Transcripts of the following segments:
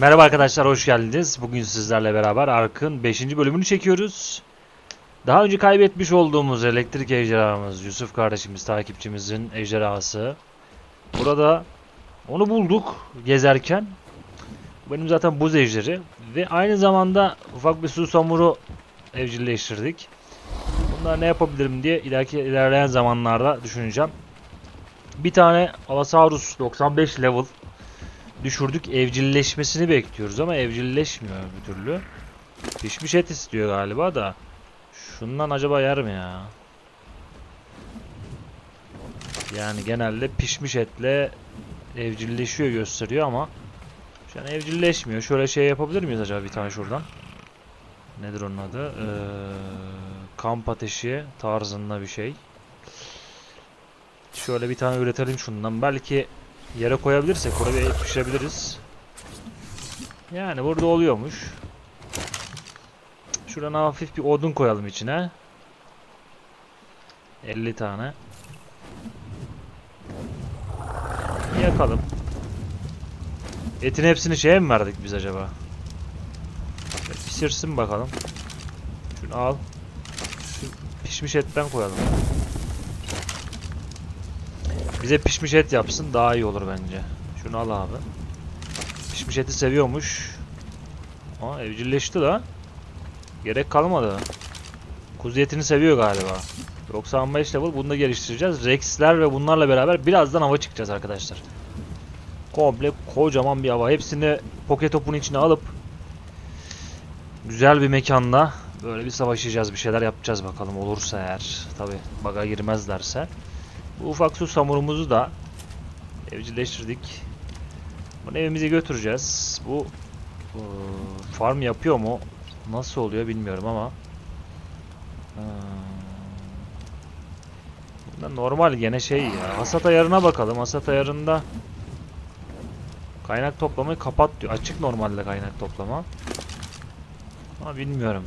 Merhaba arkadaşlar hoş geldiniz. Bugün sizlerle beraber Ark'ın 5. bölümünü çekiyoruz. Daha önce kaybetmiş olduğumuz elektrik ejderhamız Yusuf kardeşimiz takipçimizin ejderhası. Burada onu bulduk gezerken. Benim zaten buz ejderi ve aynı zamanda ufak bir su samuru evcilleştirdik. Bunlar ne yapabilirim diye ileriki ilerleyen zamanlarda düşüneceğim. Bir tane Allosaurus 95 level düşürdük. Evcilleşmesini bekliyoruz ama evcilleşmiyor bir türlü. Pişmiş et istiyor galiba da. Şundan acaba yer mi ya? Yani genelde pişmiş etle evcilleşiyor gösteriyor ama şu an evcilleşmiyor. Şöyle şey yapabilir miyiz acaba bir tane şuradan? Nedir onun adı? Ee, kamp ateşi tarzında bir şey. Şöyle bir tane üretelim şundan. Belki yere koyabilirsek oraya pişirebiliriz. Yani burada oluyormuş. Şuradan hafif bir odun koyalım içine. 50 tane. Yakalım. Etin hepsini şeye mi verdik biz acaba? Pişirsin bakalım. Şunu al. Şu pişmiş etten koyalım. Bize pişmiş et yapsın daha iyi olur bence. Şunu al abi. Pişmiş eti seviyormuş. Aa evcilleşti la. Gerek kalmadı. Kuzu etini seviyor galiba. 95 level bunu da geliştireceğiz. Rex'ler ve bunlarla beraber birazdan hava çıkacağız arkadaşlar. Komple kocaman bir hava. Hepsini poket topun içine alıp güzel bir mekanda böyle bir savaşacağız. Bir şeyler yapacağız bakalım olursa eğer. Tabi baga girmezlerse. Bu ufak su samurumuzu da evcilleştirdik. Bunu evimize götüreceğiz. Bu e, farm yapıyor mu? Nasıl oluyor bilmiyorum ama. E, bunda normal gene şey ya. Hasat ayarına bakalım. Hasat ayarında kaynak toplamayı kapat diyor. Açık normalde kaynak toplama. Ama bilmiyorum.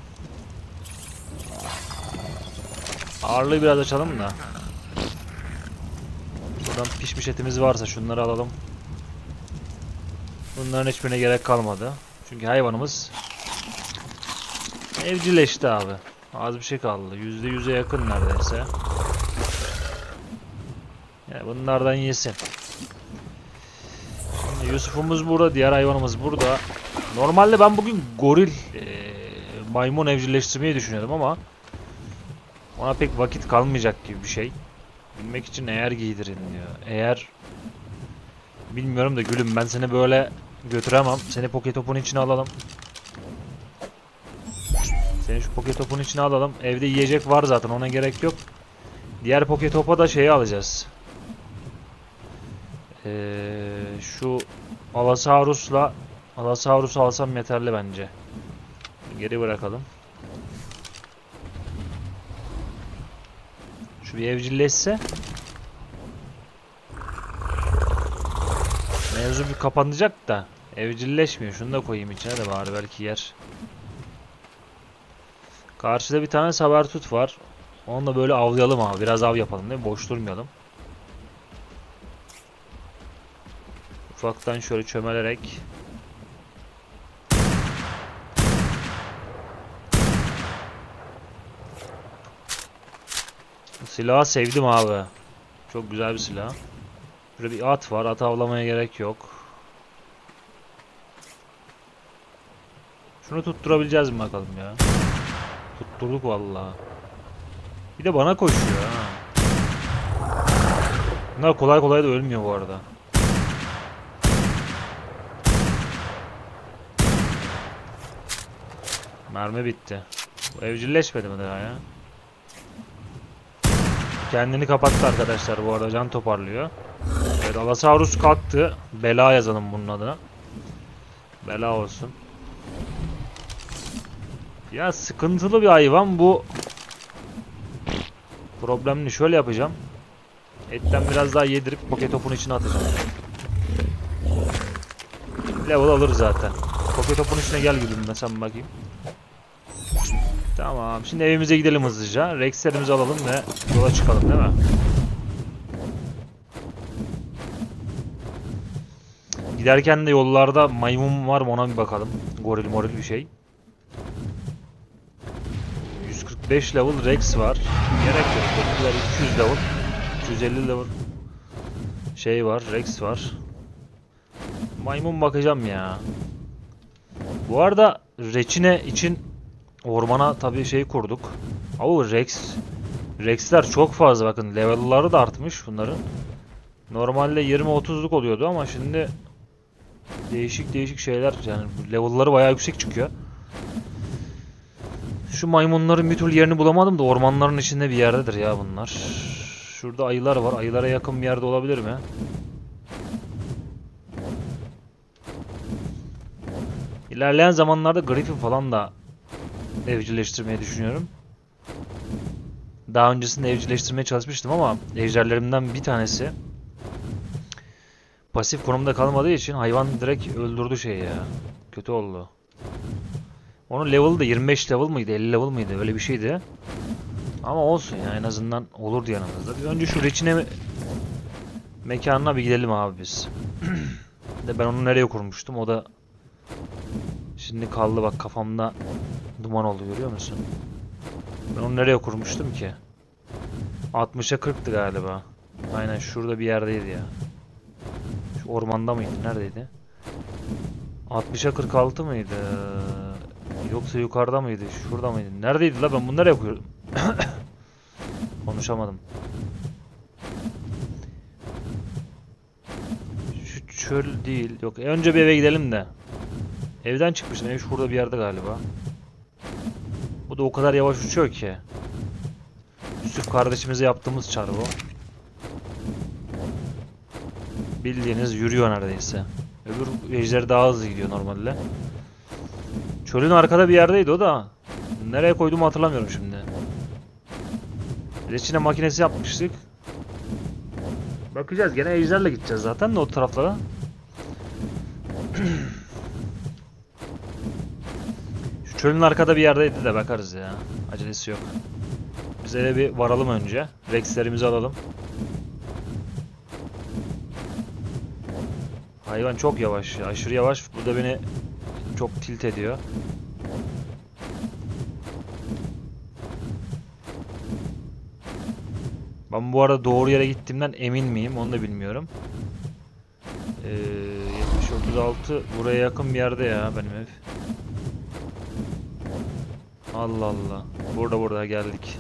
Ağırlığı biraz açalım da. Buradan pişmiş etimiz varsa şunları alalım. Bunların hiçbirine gerek kalmadı. Çünkü hayvanımız evcilleşti abi. Az bir şey kaldı. Yüzde yüze yakın neredeyse. Yani bunlardan yesin. Şimdi Yusuf'umuz burada, diğer hayvanımız burada. Normalde ben bugün goril e, maymun evcilleştirmeyi düşünüyordum ama ona pek vakit kalmayacak gibi bir şey. Bilmek için eğer giydirin diyor. Eğer bilmiyorum da gülüm ben seni böyle götüremem. Seni poket topun içine alalım. Seni şu poket topun içine alalım. Evde yiyecek var zaten ona gerek yok. Diğer poket topa da şeyi alacağız. Ee, şu Allosaurus'la Allosaurus'u alsam yeterli bence. Geri bırakalım. Şu bir evcilleşse. Mevzu bir kapanacak da. Evcilleşmiyor. Şunu da koyayım içine de bari belki yer. Karşıda bir tane sabertut var. Onu da böyle avlayalım abi. Biraz av yapalım değil mi? Boş durmayalım. Ufaktan şöyle çömelerek. Silahı sevdim abi. Çok güzel bir silah. Burada bir at var. At avlamaya gerek yok. Şunu tutturabileceğiz mi bakalım ya. Tutturduk vallahi. Bir de bana koşuyor ha. Bunlar kolay kolay da ölmüyor bu arada. Mermi bitti. Bu evcilleşmedi mi daha ya? Kendini kapattı arkadaşlar bu arada can toparlıyor. Evet Allosaurus kalktı. Bela yazalım bunun adına. Bela olsun. Ya sıkıntılı bir hayvan bu. Problemli şöyle yapacağım. Etten biraz daha yedirip poket içine atacağım. Level alır zaten. Poket içine gel gülüm sen bakayım. Tamam. Şimdi evimize gidelim hızlıca. Rex'lerimizi alalım ve yola çıkalım değil mi? Giderken de yollarda maymun var mı ona bir bakalım. Goril moril bir şey. 145 level Rex var. Gerek yok. Ötekiler 200 level. 250 level. Şey var. Rex var. Maymun bakacağım ya. Bu arada reçine için ormana tabii şey kurduk. Oo Rex. Rex'ler çok fazla bakın. Level'ları da artmış bunların. Normalde 20-30'luk oluyordu ama şimdi değişik değişik şeyler yani level'ları bayağı yüksek çıkıyor. Şu maymunların bir türlü yerini bulamadım da ormanların içinde bir yerdedir ya bunlar. Şurada ayılar var. Ayılara yakın bir yerde olabilir mi? İlerleyen zamanlarda Griffin falan da evcilleştirmeyi düşünüyorum. Daha öncesinde evcilleştirmeye çalışmıştım ama ejderlerimden bir tanesi pasif konumda kalmadığı için hayvan direkt öldürdü şeyi ya. Kötü oldu. Onun level'ı da 25 level mıydı 50 level mıydı öyle bir şeydi. Ama olsun ya en azından olurdu yanımızda. Bir önce şu reçine me mekanına bir gidelim abi biz. de ben onu nereye kurmuştum o da şimdi kaldı bak kafamda duman oldu görüyor musun? Ben onu nereye kurmuştum ki? 60'a 40'tı galiba. Aynen şurada bir yerdeydi ya. Şu ormanda mıydı? Neredeydi? 60'a 46 mıydı? Yoksa yukarıda mıydı? Şurada mıydı? Neredeydi la ben bunu nereye koyuyordum? Konuşamadım. Şu çöl değil. Yok önce bir eve gidelim de. Evden çıkmıştım. Ev şurada bir yerde galiba. Bu da o kadar yavaş uçuyor ki. Yusuf kardeşimize yaptığımız çar bu. Bildiğiniz yürüyor neredeyse. Öbür ejder daha hızlı gidiyor normalde. Çölün arkada bir yerdeydi o da. Nereye koyduğumu hatırlamıyorum şimdi. Reçine makinesi yapmıştık. Bakacağız gene ejderle gideceğiz zaten de o taraflara. çölün arkada bir yerdeydi de bakarız ya. Acelesi yok. Biz eve bir varalım önce. Rex'lerimizi alalım. Hayvan çok yavaş ya. Aşırı yavaş. Bu da beni çok tilt ediyor. Ben bu arada doğru yere gittiğimden emin miyim onu da bilmiyorum. Ee, 70 buraya yakın bir yerde ya benim ev. Allah Allah. Burada burada geldik.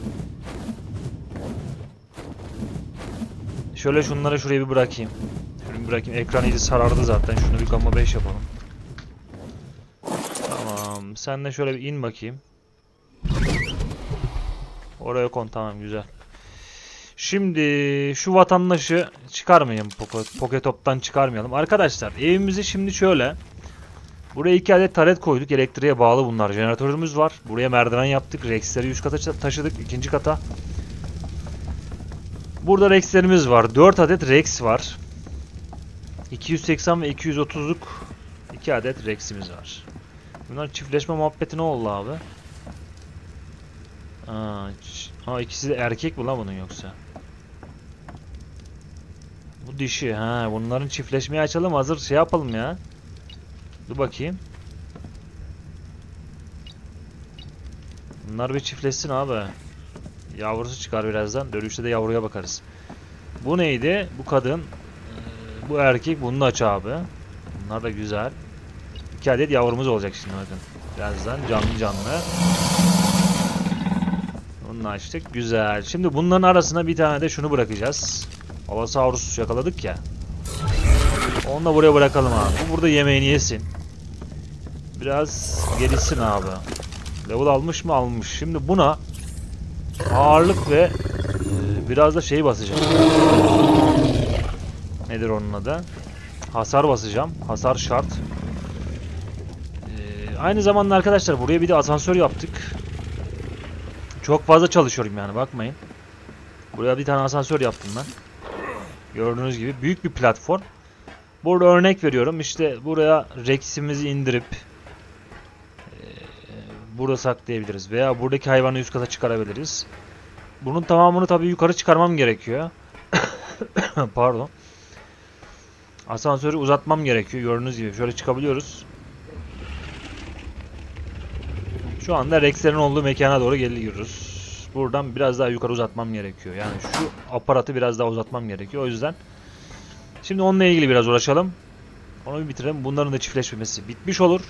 Şöyle şunları şuraya bir bırakayım. Şunu bırakayım. Ekran iyice sarardı zaten. Şunu bir gamma 5 yapalım. Tamam. Sen de şöyle bir in bakayım. Oraya kon tamam güzel. Şimdi şu vatandaşı çıkarmayalım. Poketop'tan çıkarmayalım. Arkadaşlar evimizi şimdi şöyle. Buraya iki adet taret koyduk. Elektriğe bağlı bunlar. Jeneratörümüz var. Buraya merdiven yaptık. Rex'leri üst kata taşıdık. ikinci kata. Burada Rex'lerimiz var. 4 adet Rex var. 280 ve 230'luk 2 adet Rex'imiz var. Bunlar çiftleşme muhabbeti ne oldu abi? Aa, ha ikisi de erkek mi lan bunun yoksa? Bu dişi ha bunların çiftleşmeyi açalım hazır şey yapalım ya. Dur bakayım. Bunlar bir çiftleşsin abi. Yavrusu çıkar birazdan. Dönüşte de yavruya bakarız. Bu neydi? Bu kadın. Ee, bu erkek. Bunu da aç abi. Bunlar da güzel. İki adet yavrumuz olacak şimdi bakın. Birazdan canlı canlı. Bunu açtık. Güzel. Şimdi bunların arasına bir tane de şunu bırakacağız. Alasaurus yakaladık ya. Onu da buraya bırakalım abi. Bu burada yemeğini yesin. Biraz gelişsin abi. Level almış mı? Almış. Şimdi buna ağırlık ve e, biraz da şey basacağım. Nedir onun adı? Hasar basacağım. Hasar şart. Ee, aynı zamanda arkadaşlar buraya bir de asansör yaptık. Çok fazla çalışıyorum yani bakmayın. Buraya bir tane asansör yaptım ben. Gördüğünüz gibi büyük bir platform. Burada örnek veriyorum. İşte buraya Rex'imizi indirip e, burada saklayabiliriz. Veya buradaki hayvanı üst kata çıkarabiliriz. Bunun tamamını tabii yukarı çıkarmam gerekiyor. Pardon. Asansörü uzatmam gerekiyor. Gördüğünüz gibi şöyle çıkabiliyoruz. Şu anda Rex'lerin olduğu mekana doğru geliyoruz. Buradan biraz daha yukarı uzatmam gerekiyor. Yani şu aparatı biraz daha uzatmam gerekiyor. O yüzden şimdi onunla ilgili biraz uğraşalım. Onu bir bitirelim. Bunların da çiftleşmesi bitmiş olur.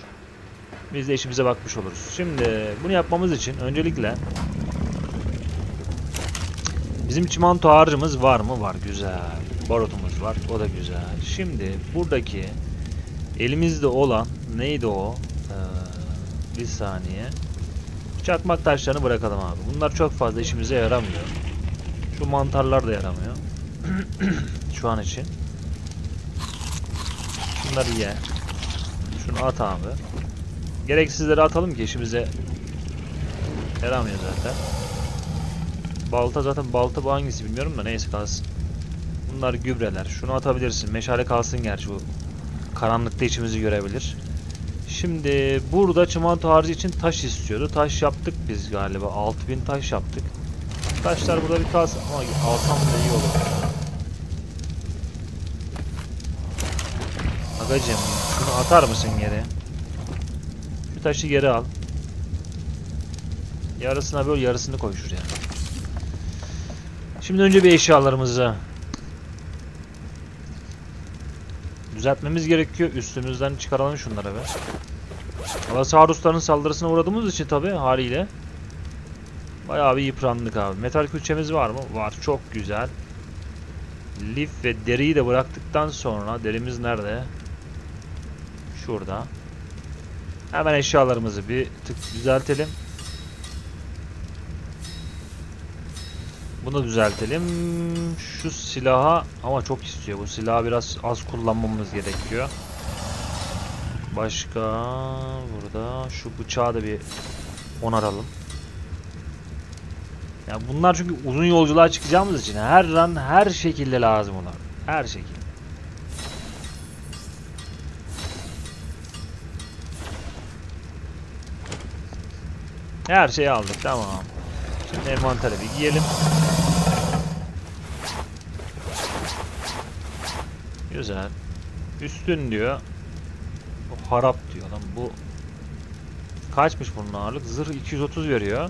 Biz de işimize bakmış oluruz. Şimdi bunu yapmamız için öncelikle bizim çimento harcımız var mı? Var. Güzel. Barotumuz var. O da güzel. Şimdi buradaki elimizde olan neydi o? Ee, bir saniye. Çakmak taşlarını bırakalım abi. Bunlar çok fazla işimize yaramıyor. Şu mantarlar da yaramıyor. Şu an için. Şunları ye. Şunu at abi. Gereksizleri atalım ki işimize yaramıyor zaten. Balta zaten balta bu hangisi bilmiyorum da neyse kalsın. Bunlar gübreler. Şunu atabilirsin. Meşale kalsın gerçi bu. Karanlıkta içimizi görebilir. Şimdi burada çimento harcı için taş istiyordu. Taş yaptık biz galiba. 6000 taş yaptık. Taşlar burada bir kalsın. Ama alsam da iyi olur. Agacım şunu atar mısın geri? Şu taşı geri al. Yarısına böl yarısını koy şuraya. Şimdi önce bir eşyalarımızı düzeltmemiz gerekiyor. Üstümüzden çıkaralım şunları be. Alasaurusların saldırısına uğradığımız için tabi haliyle bayağı bir yıprandık abi. Metal külçemiz var mı? Var. Çok güzel. Lif ve deriyi de bıraktıktan sonra derimiz nerede? Şurada. Hemen eşyalarımızı bir tık düzeltelim. Bunu düzeltelim. Şu silaha ama çok istiyor. Bu silahı biraz az kullanmamız gerekiyor. Başka burada şu bıçağı da bir onaralım. Ya bunlar çünkü uzun yolculuğa çıkacağımız için her an her şekilde lazım onlar. Her şekilde. Her şeyi aldık tamam. Şimdi envantere bir giyelim. Güzel. Üstün diyor. Bu harap diyor lan. Bu kaçmış bunun ağırlık? Zırh 230 veriyor.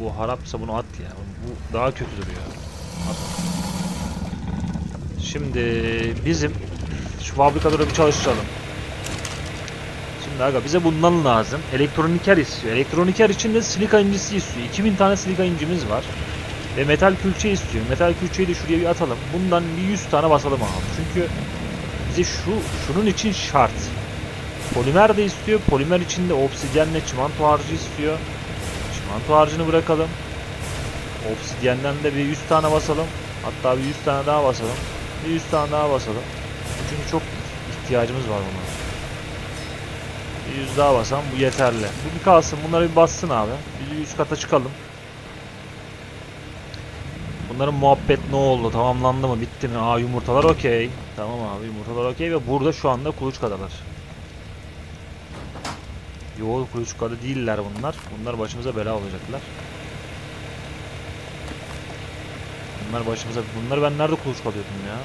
Bu harapsa bunu at ya. Bu daha kötü duruyor. At. Şimdi bizim şu fabrikada bir çalıştıralım. Şimdi aga bize bundan lazım. Elektroniker istiyor. Elektroniker için de silika incisi istiyor. 2000 tane silika incimiz var. Ve metal külçe istiyor. Metal külçeyi de şuraya bir atalım. Bundan bir 100 tane basalım abi. Çünkü bize şu şunun için şart. Polimer de istiyor. Polimer için de obsidyenle çimento harcı istiyor. Çimento harcını bırakalım. Obsidyenden de bir 100 tane basalım. Hatta bir 100 tane daha basalım. Bir 100 tane daha basalım. Çünkü çok ihtiyacımız var buna. Bir 100 daha basam bu yeterli. Bu bir kalsın. Bunları bir bassın abi. Bir üst kata çıkalım. Bunların muhabbet ne oldu? Tamamlandı mı? Bitti mi? Aa yumurtalar okey. Tamam abi yumurtalar okey ve burada şu anda kuluçkadalar. Yo kuluçkada değiller bunlar. Bunlar başımıza bela olacaklar. Bunlar başımıza... Bunları ben nerede kuluçkalıyordum ya?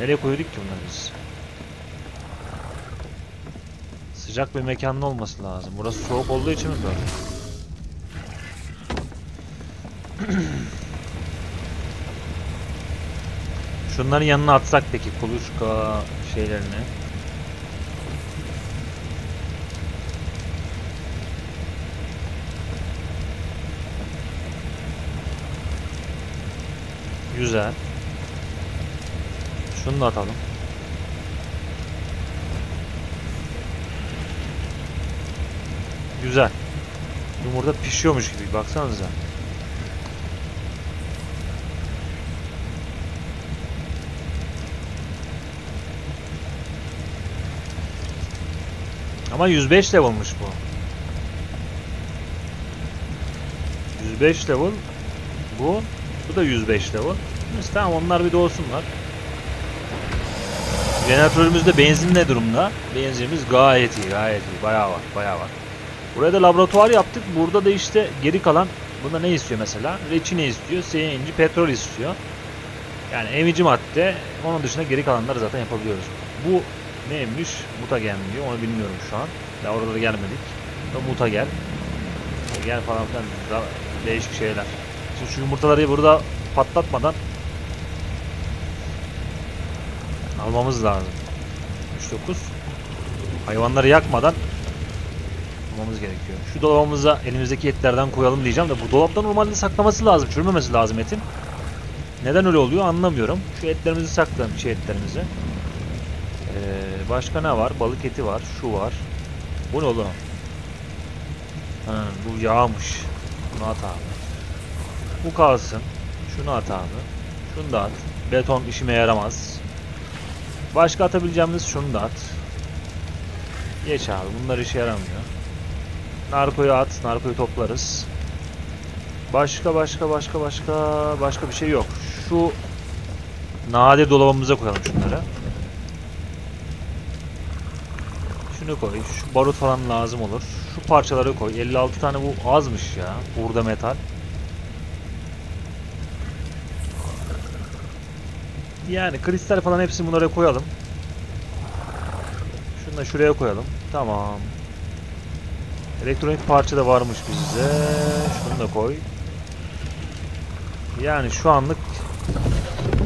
Nereye koyduk ki bunları biz? Sıcak bir mekanın olması lazım. Burası soğuk olduğu için mi böyle? Şunların yanına atsak peki kuluçka şeylerini. Güzel. Şunu da atalım. Güzel. Yumurta pişiyormuş gibi baksanıza. Ama 105 level'mış bu. 105 level. Bu. Bu da 105 level. Neyse tamam onlar bir doğsunlar. Jeneratörümüzde benzin ne durumda? Benzinimiz gayet iyi, gayet iyi. Bayağı var, bayağı var. Buraya laboratuvar yaptık. Burada da işte geri kalan bunda ne istiyor mesela? Reçine istiyor, CNG, petrol istiyor. Yani emici madde. Onun dışında geri kalanları zaten yapabiliyoruz. Bu neymiş? Mutagen diyor. Onu bilmiyorum şu an. Ya orada da gelmedik. Da mutagen. Gel falan filan. Daha değişik şeyler. Şimdi şu yumurtaları burada patlatmadan almamız lazım. 3-9 Hayvanları yakmadan almamız gerekiyor. Şu dolabımıza elimizdeki etlerden koyalım diyeceğim de bu dolapta normalde saklaması lazım. Çürümemesi lazım etin. Neden öyle oluyor anlamıyorum. Şu etlerimizi saklayalım, çiğ etlerimizi. Ee, başka ne var? Balık eti var, şu var. Bu ne oğlum? Ha, bu yağmış. Bunu at abi. Bu kalsın. Şunu at abi. Şunu da at. Beton işime yaramaz. Başka atabileceğimiz şunu da at. Geç abi. Bunlar işe yaramıyor. Narkoyu at. Narkoyu toplarız. Başka başka başka başka başka bir şey yok. Şu nadir dolabımıza koyalım şunları. Şunu koy. Şu barut falan lazım olur. Şu parçaları koy. 56 tane bu azmış ya. Burada metal. Yani kristal falan hepsini bunlara koyalım. Şunu da şuraya koyalım. Tamam. Elektronik parça da varmış bizde. Şunu da koy. Yani şu anlık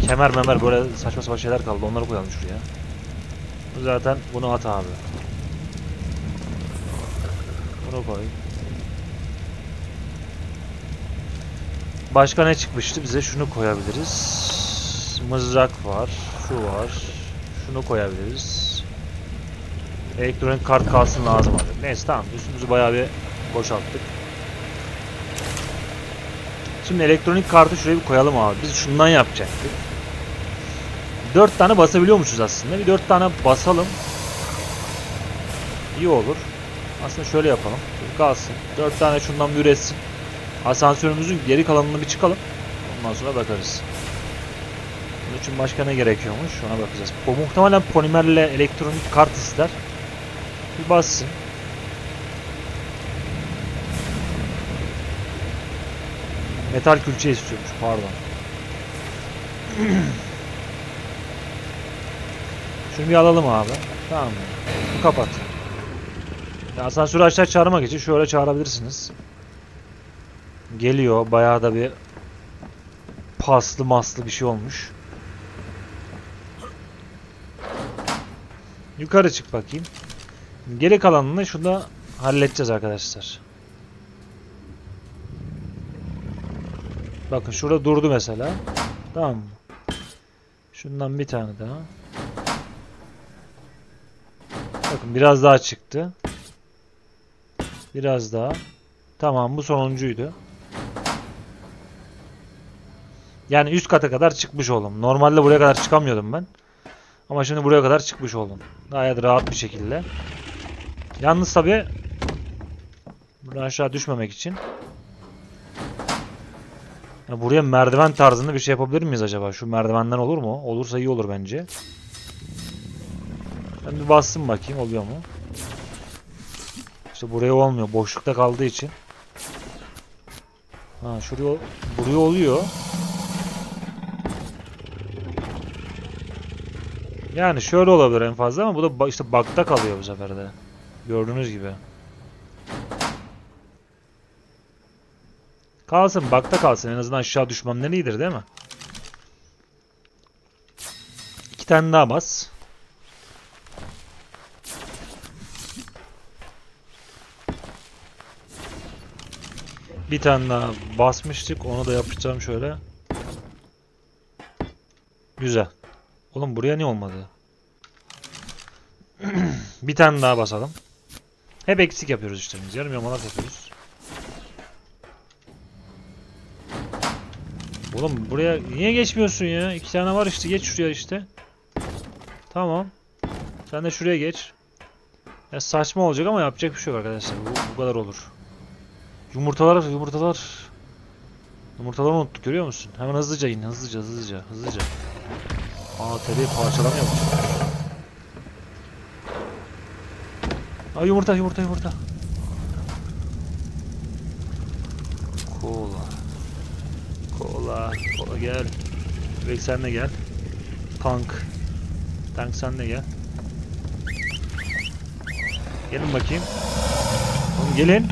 kemer memer böyle saçma sapan şeyler kaldı. Onları koyalım şuraya. Zaten bunu at abi. Bunu koy. Başka ne çıkmıştı? Bize şunu koyabiliriz. Mızrak var. Şu var. Şunu koyabiliriz. Elektronik kart kalsın lazım abi. Neyse tamam. Üstümüzü bayağı bir boşalttık. Şimdi elektronik kartı şuraya bir koyalım abi. Biz şundan yapacaktık. 4 tane basabiliyormuşuz aslında. Bir 4 tane basalım. İyi olur. Aslında şöyle yapalım. Kalsın. 4 tane şundan bir üretsin. Asansörümüzün geri kalanını bir çıkalım. Ondan sonra bakarız. Bunun için başka ne gerekiyormuş? Ona bakacağız. O muhtemelen polimerle elektronik kart ister. Bir bassın. Metal külçe istiyormuş pardon. Şunu bir alalım abi. Tamam mı? Kapat. Ya asansörü aşağı çağırmak için şöyle çağırabilirsiniz. Geliyor. Bayağı da bir paslı maslı bir şey olmuş. Yukarı çık bakayım. Geri kalanını şurada halledeceğiz arkadaşlar. Bakın şurada durdu mesela. Tamam mı? Şundan bir tane daha. Bakın biraz daha çıktı. Biraz daha. Tamam bu sonuncuydu. Yani üst kata kadar çıkmış oldum. Normalde buraya kadar çıkamıyordum ben. Ama şimdi buraya kadar çıkmış oldum. Gayet rahat bir şekilde. Yalnız tabi buradan aşağı düşmemek için ya buraya merdiven tarzında bir şey yapabilir miyiz acaba? Şu merdivenden olur mu? Olursa iyi olur bence. Ben bir bassın bakayım oluyor mu? İşte buraya olmuyor. Boşlukta kaldığı için. Ha şuraya buraya oluyor. Yani şöyle olabilir en fazla ama bu da işte bug'da kalıyor bu sefer de. Gördüğünüz gibi. Kalsın bug'da kalsın en azından aşağı düşmemden iyidir değil mi? İki tane daha bas. Bir tane daha basmıştık. Onu da yapacağım şöyle. Güzel. Oğlum buraya niye olmadı? bir tane daha basalım. Hep eksik yapıyoruz işte biz. Yarım yamalak yapıyoruz. Oğlum buraya niye geçmiyorsun ya? İki tane var işte. Geç şuraya işte. Tamam. Sen de şuraya geç. Ya saçma olacak ama yapacak bir şey yok arkadaşlar. Bu, bu kadar olur. Yumurtalar, yumurtalar. Yumurtaları unuttuk görüyor musun? Hemen hızlıca in. Hızlıca, hızlıca, hızlıca. Aa tabii parçalama yapmış. Aa yumurta yumurta yumurta. Kola. Kola. Kola gel. Bebek sen de gel. Tank. Tank sen de gel. Gelin bakayım. Oğlum gelin.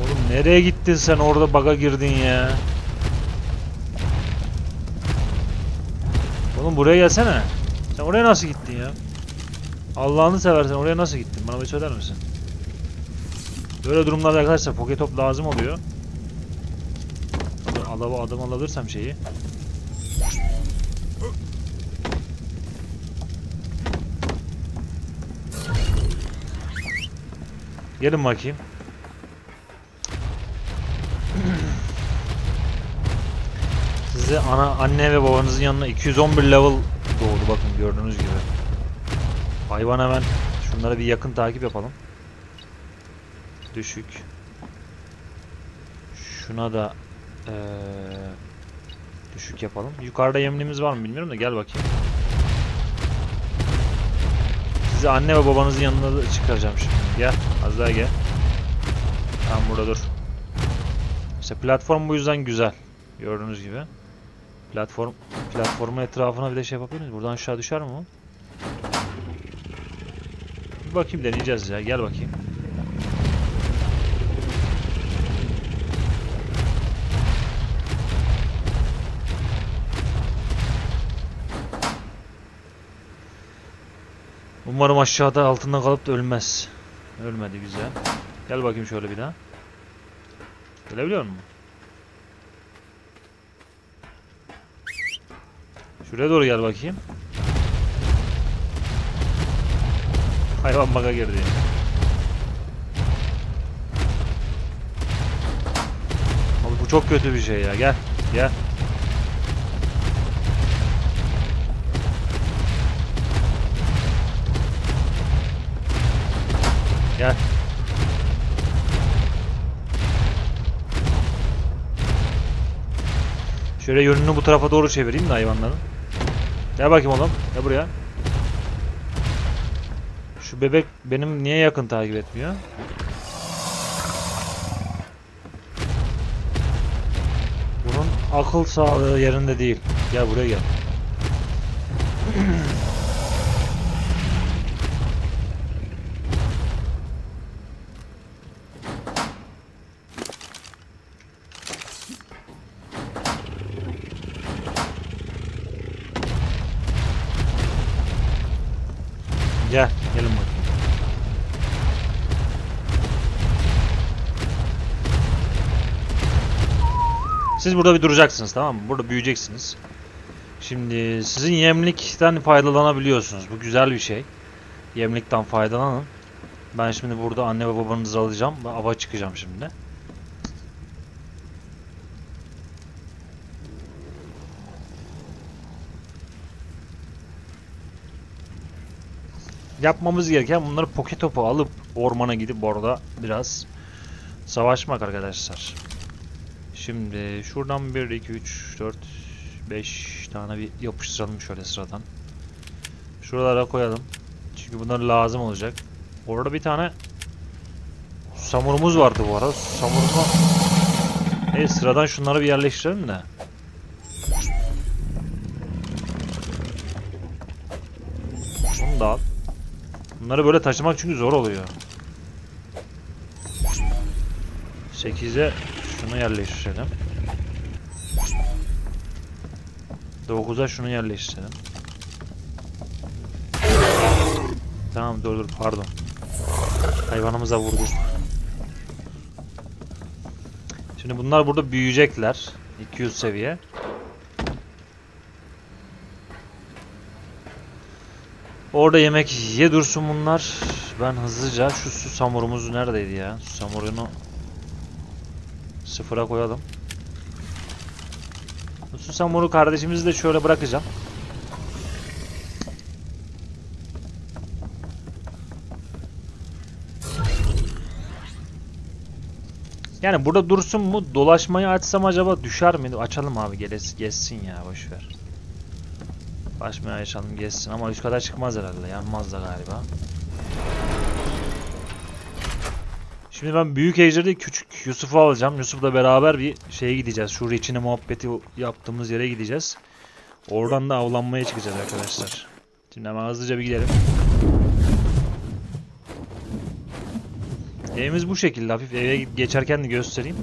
Oğlum nereye gittin sen orada baga girdin ya. Oğlum buraya gelsene. Sen oraya nasıl gittin ya? Allah'ını seversen oraya nasıl gittin? Bana bir söyler misin? Böyle durumlarda arkadaşlar Poketop lazım oluyor. Adam, adam alabilirsem şeyi. Gelin bakayım. Size ana anne ve babanızın yanına 211 level doğdu bakın gördüğünüz gibi. Hayvan hemen şunlara bir yakın takip yapalım. Düşük. Şuna da eee, düşük yapalım. Yukarıda yemliğimiz var mı bilmiyorum da gel bakayım. Sizi anne ve babanızın yanına da çıkaracağım şimdi. Gel az daha gel. Tamam burada dur. İşte platform bu yüzden güzel. Gördüğünüz gibi. Platform platformun etrafına bir de şey yapabilir miyiz? Buradan aşağı düşer mi? Bir bakayım deneyeceğiz ya. Gel bakayım. Umarım aşağıda altında kalıp da ölmez. Ölmedi güzel. Gel bakayım şöyle bir daha. Gelebiliyor musun? Şuraya doğru gel bakayım. Hayvan baka girdi. Abi bu çok kötü bir şey ya. Gel. Gel. Gel. Şöyle yönünü bu tarafa doğru çevireyim de hayvanların. Gel bakayım oğlum. Gel buraya. Şu bebek benim niye yakın takip etmiyor? Bunun akıl sağlığı yerinde değil. Gel buraya gel. Siz burada bir duracaksınız tamam mı? Burada büyüyeceksiniz. Şimdi sizin yemlikten faydalanabiliyorsunuz. Bu güzel bir şey. Yemlikten faydalanın. Ben şimdi burada anne ve babanızı alacağım. ve Ava çıkacağım şimdi. Yapmamız gereken bunları poke topu alıp ormana gidip orada biraz savaşmak arkadaşlar. Şimdi şuradan 1, 2, 3, 4, 5 tane bir yapıştıralım şöyle sıradan. Şuralara koyalım. Çünkü bunlar lazım olacak. Orada bir tane samurumuz vardı bu arada. Samurumu Evet sıradan şunları bir yerleştirelim de. Bunu da al. Bunları böyle taşımak çünkü zor oluyor. 8'e şunu yerleştirelim. 9'a şunu yerleştirelim. Tamam dur dur pardon. Hayvanımıza vurduk. Şimdi bunlar burada büyüyecekler. 200 seviye. Orada yemek ye dursun bunlar. Ben hızlıca şu su samurumuz neredeydi ya? Su samurunu sıfıra koyalım. Bu su samuru kardeşimizi de şöyle bırakacağım. Yani burada dursun mu? Dolaşmayı açsam acaba düşer mi? Açalım abi geles geçsin ya boşver. Başmayı açalım geçsin ama üst kadar çıkmaz herhalde. Yanmaz da galiba. Şimdi ben büyük ejderi küçük Yusuf'u alacağım. Yusuf'la beraber bir şeye gideceğiz. Şu reçine muhabbeti yaptığımız yere gideceğiz. Oradan da avlanmaya çıkacağız arkadaşlar. Şimdi hemen hızlıca bir gidelim. Evimiz bu şekilde. Hafif eve geçerken de göstereyim.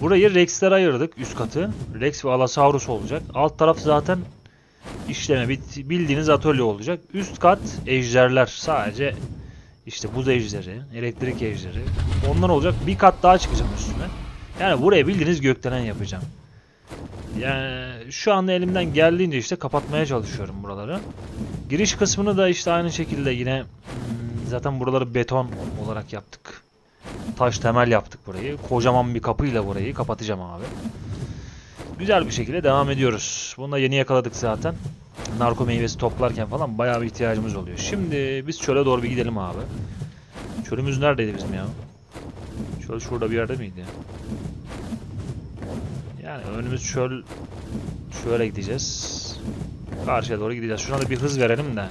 Burayı Rex'lere ayırdık üst katı. Rex ve Allosaurus olacak. Alt taraf zaten işleme bildiğiniz atölye olacak. Üst kat ejderler. Sadece işte buz ejderi, elektrik ejderi. Onlar olacak. Bir kat daha çıkacağım üstüne. Yani buraya bildiğiniz gökdelen yapacağım. Yani şu anda elimden geldiğince işte kapatmaya çalışıyorum buraları. Giriş kısmını da işte aynı şekilde yine hmm, zaten buraları beton olarak yaptık. Taş temel yaptık burayı. Kocaman bir kapıyla burayı kapatacağım abi. Güzel bir şekilde devam ediyoruz. Bunu da yeni yakaladık zaten. Narko meyvesi toplarken falan bayağı bir ihtiyacımız oluyor. Şimdi biz çöle doğru bir gidelim abi. Çölümüz neredeydi bizim ya? Çöl şurada bir yerde miydi? Yani önümüz çöl. Şöyle gideceğiz. Karşıya doğru gideceğiz. Şuna da bir hız verelim de.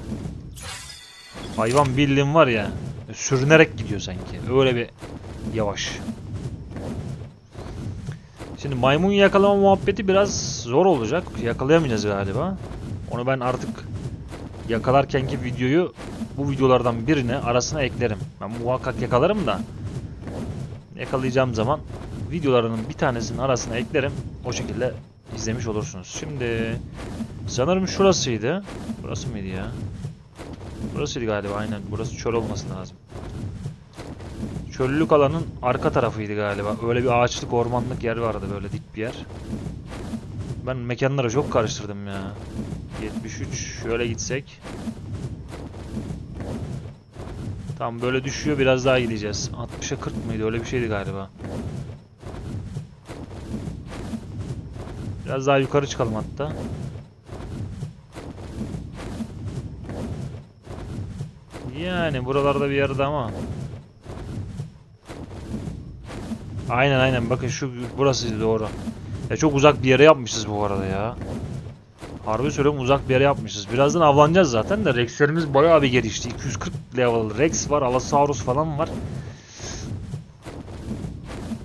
Hayvan bildiğin var ya. Sürünerek gidiyor sanki. Öyle bir yavaş. Şimdi maymun yakalama muhabbeti biraz zor olacak. Yakalayamayacağız galiba. Onu ben artık yakalarkenki videoyu bu videolardan birine arasına eklerim. Ben muhakkak yakalarım da yakalayacağım zaman videolarının bir tanesinin arasına eklerim. O şekilde izlemiş olursunuz. Şimdi sanırım şurasıydı. Burası mıydı ya? Burasıydı galiba aynen. Burası çöl olması lazım. Çöllülük alanın arka tarafıydı galiba. Öyle bir ağaçlık, ormanlık yer vardı böyle dik bir yer. Ben mekanları çok karıştırdım ya. 73 şöyle gitsek. Tam böyle düşüyor biraz daha gideceğiz. 60'a 40 mıydı öyle bir şeydi galiba. Biraz daha yukarı çıkalım hatta. Yani buralarda bir yerde ama. Aynen aynen bakın şu burası doğru. Ya çok uzak bir yere yapmışız bu arada ya. Harbi söylüyorum uzak bir yere yapmışız. Birazdan avlanacağız zaten de Rex'lerimiz bayağı bir gelişti. 240 level Rex var, Allosaurus falan var.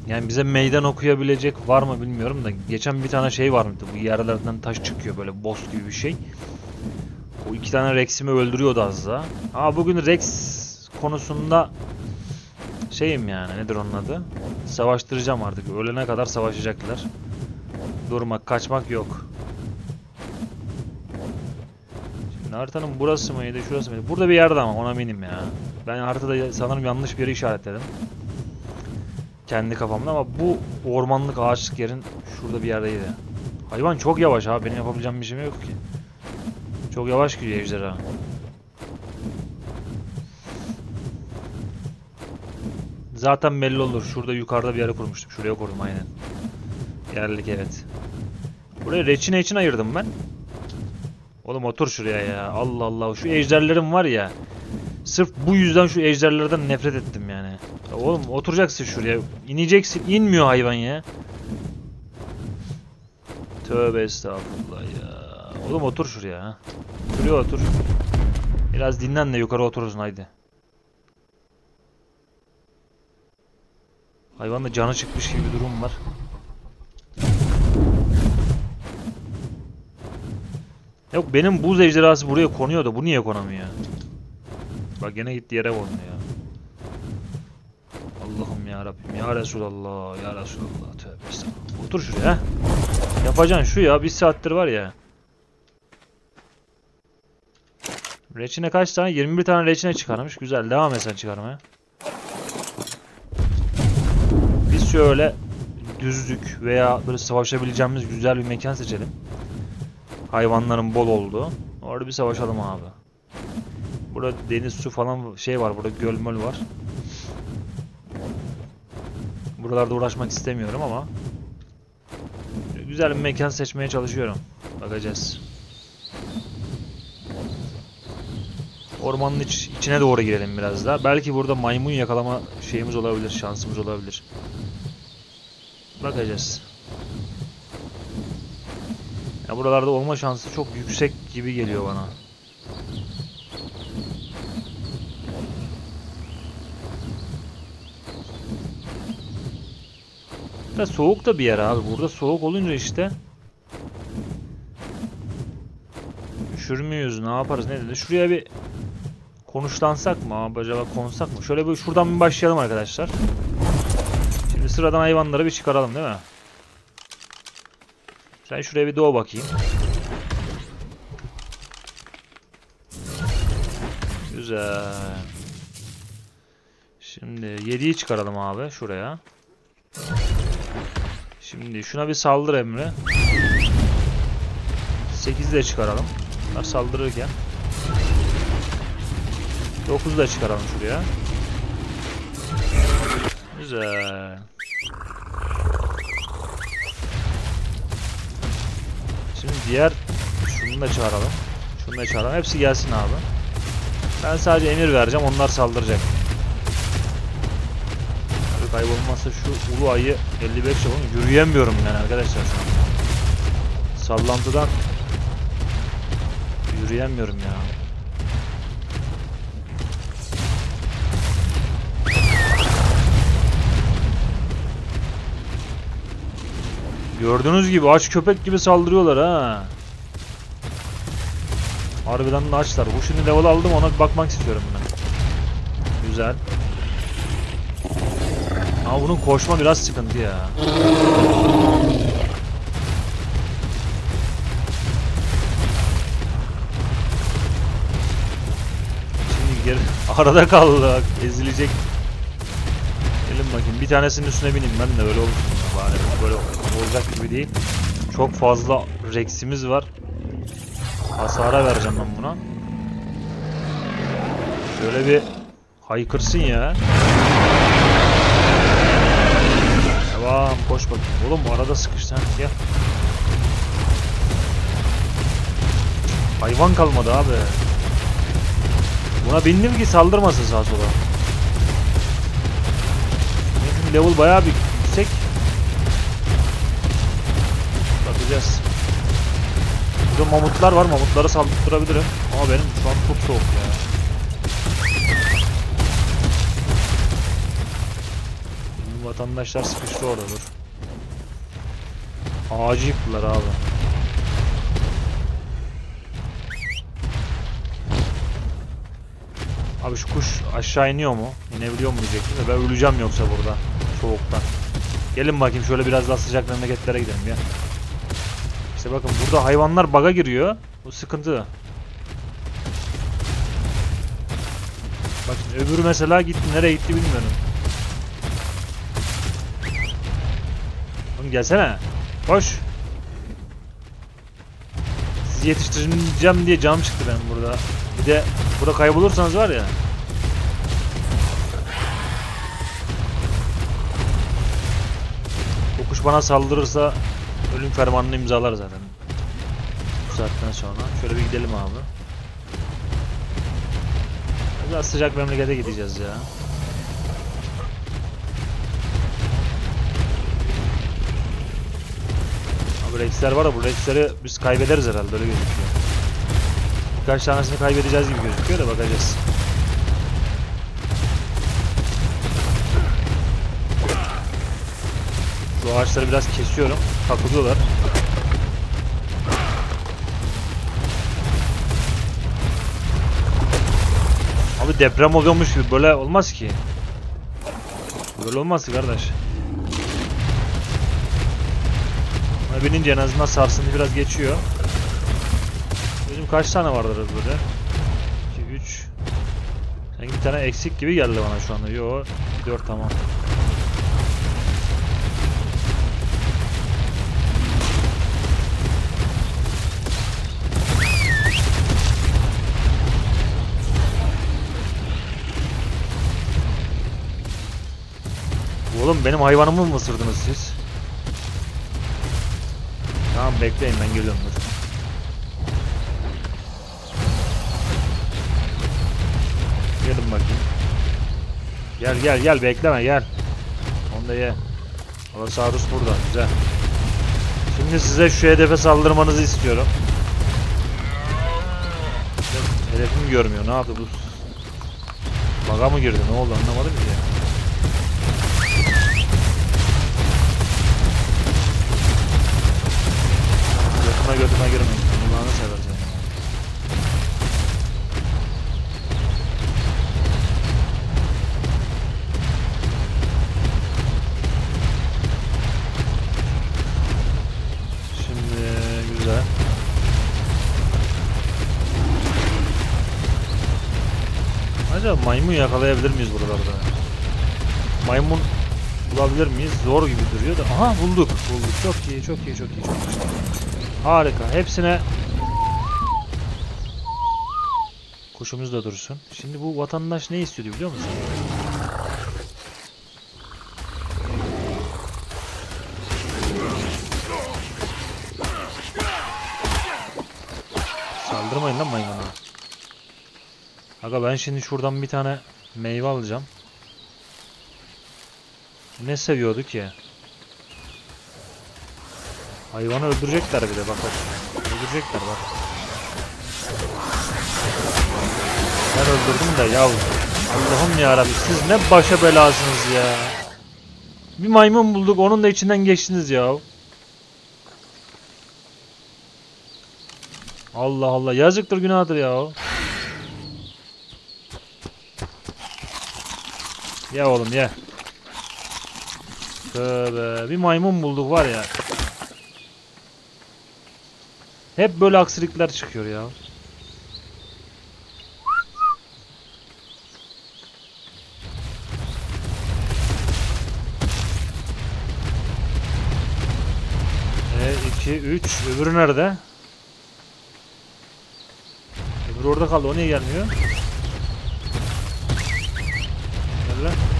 Yani bize meydan okuyabilecek var mı bilmiyorum da geçen bir tane şey var mıydı? Bu yerlerden taş çıkıyor böyle boss gibi bir şey. O iki tane Rex'imi öldürüyordu az daha. Ama bugün Rex konusunda şeyim yani nedir onun adı? Savaştıracağım artık. Ölene kadar savaşacaklar. Durmak, kaçmak yok. Şimdi haritanın burası mıydı, şurası mıydı? Burada bir yerde ama ona eminim ya. Ben haritada sanırım yanlış bir yeri işaretledim. Kendi kafamda ama bu ormanlık ağaçlık yerin şurada bir yerdeydi. Hayvan çok yavaş abi. Benim yapabileceğim bir şey yok ki. Çok yavaş gidiyor ejderha. Zaten belli olur. Şurada yukarıda bir yere kurmuştum. Şuraya kurdum aynen. Yerlik evet. Buraya reçine için ayırdım ben. Oğlum otur şuraya ya. Allah Allah. Şu ejderlerim var ya. Sırf bu yüzden şu ejderlerden nefret ettim yani. Ya oğlum oturacaksın şuraya. İneceksin. İnmiyor hayvan ya. Tövbe estağfurullah ya. Oğlum otur şuraya. Şuraya otur. Biraz dinlen de yukarı oturursun haydi. Hayvanda canı çıkmış gibi durum var. Yok benim buz ejderhası buraya konuyor da bu niye konamıyor? Bak gene gitti yere kondu ya. Allah'ım ya Rabbim ya Resulallah ya Resulallah tövbe estağfurullah. Otur şuraya. Yapacaksın şu ya bir saattir var ya. Reçine kaç tane? 21 tane reçine çıkarmış. Güzel devam et sen çıkarmaya. Biz şöyle düzlük veya böyle savaşabileceğimiz güzel bir mekan seçelim. Hayvanların bol olduğu. Orada bir savaşalım abi. Burada deniz su falan şey var. Burada göl möl var. Buralarda uğraşmak istemiyorum ama güzel bir mekan seçmeye çalışıyorum. Bakacağız. Ormanın iç, içine doğru girelim biraz daha. Belki burada maymun yakalama şeyimiz olabilir, şansımız olabilir. Bakacağız. Ya buralarda olma şansı çok yüksek gibi geliyor bana. Da soğuk da bir yer abi. Burada soğuk olunca işte. Üşür müyüz? Ne yaparız? Ne dedi? Şuraya bir konuşlansak mı? Acaba konsak mı? Şöyle bir şuradan bir başlayalım arkadaşlar. Şimdi sıradan hayvanları bir çıkaralım değil mi? Sen şuraya bir doğ bakayım. Güzel. Şimdi 7'yi çıkaralım abi şuraya. Şimdi şuna bir saldır Emre. 8'i de çıkaralım. Bunlar saldırırken. 9'u da çıkaralım şuraya. Güzel. Şimdi diğer şunu da çağıralım. Şunu da çağıralım. Hepsi gelsin abi. Ben sadece emir vereceğim. Onlar saldıracak. Abi kaybolmazsa şu ulu ayı 55 yapalım. Yürüyemiyorum yani arkadaşlar şu an. Sallantıdan yürüyemiyorum ya. Gördüğünüz gibi aç köpek gibi saldırıyorlar ha. Harbiden de açlar. Bu şimdi level aldım ona bir bakmak istiyorum ben. Güzel. Ama bunun koşma biraz sıkıntı ya. Şimdi geri arada kaldı ezilecek. Gelin bakayım bir tanesinin üstüne bineyim ben de öyle olsun ya bari böyle olacak gibi değil. Çok fazla Rex'imiz var. Hasara vereceğim ben buna. Şöyle bir haykırsın ya. Devam koş bakayım. Oğlum bu arada sıkıştı. ha, Gel. Hayvan kalmadı abi. Buna bindim ki saldırmasın sağa sola. Çünkü level bayağı bir Bakacağız. Burada mamutlar var. Mamutları saldırtırabilirim. Ama benim şu an çok soğuk ya. Bizim vatandaşlar sıkıştı orada dur. Ağacı yıktılar abi. Abi şu kuş aşağı iniyor mu? İnebiliyor mu diyecektim de ben öleceğim yoksa burada. Soğuktan. Gelin bakayım şöyle biraz daha sıcak memleketlere gidelim ya. İşte bakın burada hayvanlar baga giriyor. Bu sıkıntı. Bak şimdi öbürü mesela gitti. Nereye gitti bilmiyorum. Oğlum gelsene. Koş. Sizi yetiştireceğim diye canım çıktı benim burada. Bir de burada kaybolursanız var ya. Bu kuş bana saldırırsa ölüm fermanını imzalar zaten. Bu saatten sonra. Şöyle bir gidelim abi. Biraz sıcak memlekete gideceğiz ya. Abi Rex'ler var ya bu Rex'leri biz kaybederiz herhalde öyle gözüküyor. Birkaç tanesini kaybedeceğiz gibi gözüküyor da bakacağız. Şu ağaçları biraz kesiyorum. Takılıyorlar. Abi deprem oluyormuş gibi böyle olmaz ki. Böyle olmaz ki kardeş. Buna binince en azından sarsıntı biraz geçiyor. Benim kaç tane vardır böyle? 2, 3 Sanki bir tane eksik gibi geldi bana şu anda. Yo 4 tamam. Oğlum benim hayvanımı mı ısırdınız siz? Tamam bekleyin ben geliyorum dur. Gelin bakayım. Gel gel gel bekleme gel. Onu da ye. Allosaurus burada güzel. Şimdi size şu hedefe saldırmanızı istiyorum. Hedefimi görmüyor ne yaptı bu? Baga mı girdi ne oldu anlamadım ki ya. Burnuna götüne girmeyin. Allah'ını seversen. ya. Şimdi güzel. Acaba maymun yakalayabilir miyiz buralarda? Maymun bulabilir miyiz? Zor gibi duruyor da. Aha bulduk. Bulduk. Çok iyi, çok iyi, çok iyi, çok iyi. Harika. Hepsine Kuşumuz da dursun. Şimdi bu vatandaş ne istiyordu biliyor musun? Saldırmayın lan maymuna. Aga ben şimdi şuradan bir tane meyve alacağım. Ne seviyordu ki? Hayvanı öldürecekler bir de bak bak. Öldürecekler bak. Ben öldürdüm de ya. Allah'ım ya siz ne başa belasınız ya. Bir maymun bulduk onun da içinden geçtiniz ya. Allah Allah yazıktır günahtır ya. Ye oğlum ye. Tövbe bir maymun bulduk var ya. Hep böyle aksilikler çıkıyor ya. E 2 3 öbürü nerede? Öbürü orada kaldı. O niye gelmiyor? Gel lan.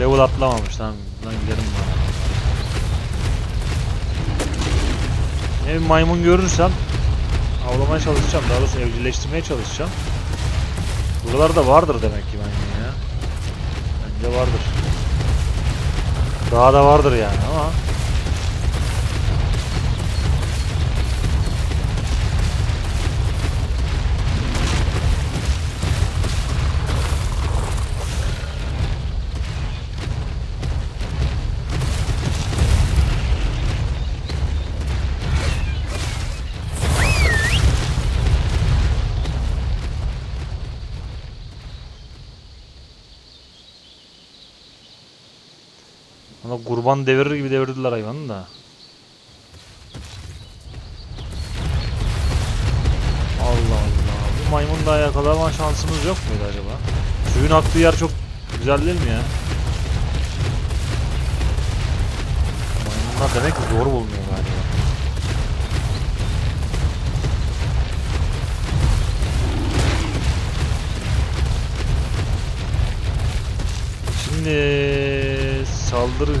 Level atlamamış tamam. Lan gidelim bana. Ne bir maymun görürsem avlamaya çalışacağım. Daha doğrusu evcilleştirmeye çalışacağım. Buralarda vardır demek ki maymun ya. Bence vardır. Daha da vardır yani ama Ama kurban devirir gibi devirdiler hayvanı da. Allah Allah. Bu maymun daha yakalama şansımız yok muydu acaba? Suyun aktığı yer çok güzel değil mi ya? Maymunlar demek ki zor bulunuyor galiba. Şimdi saldırı.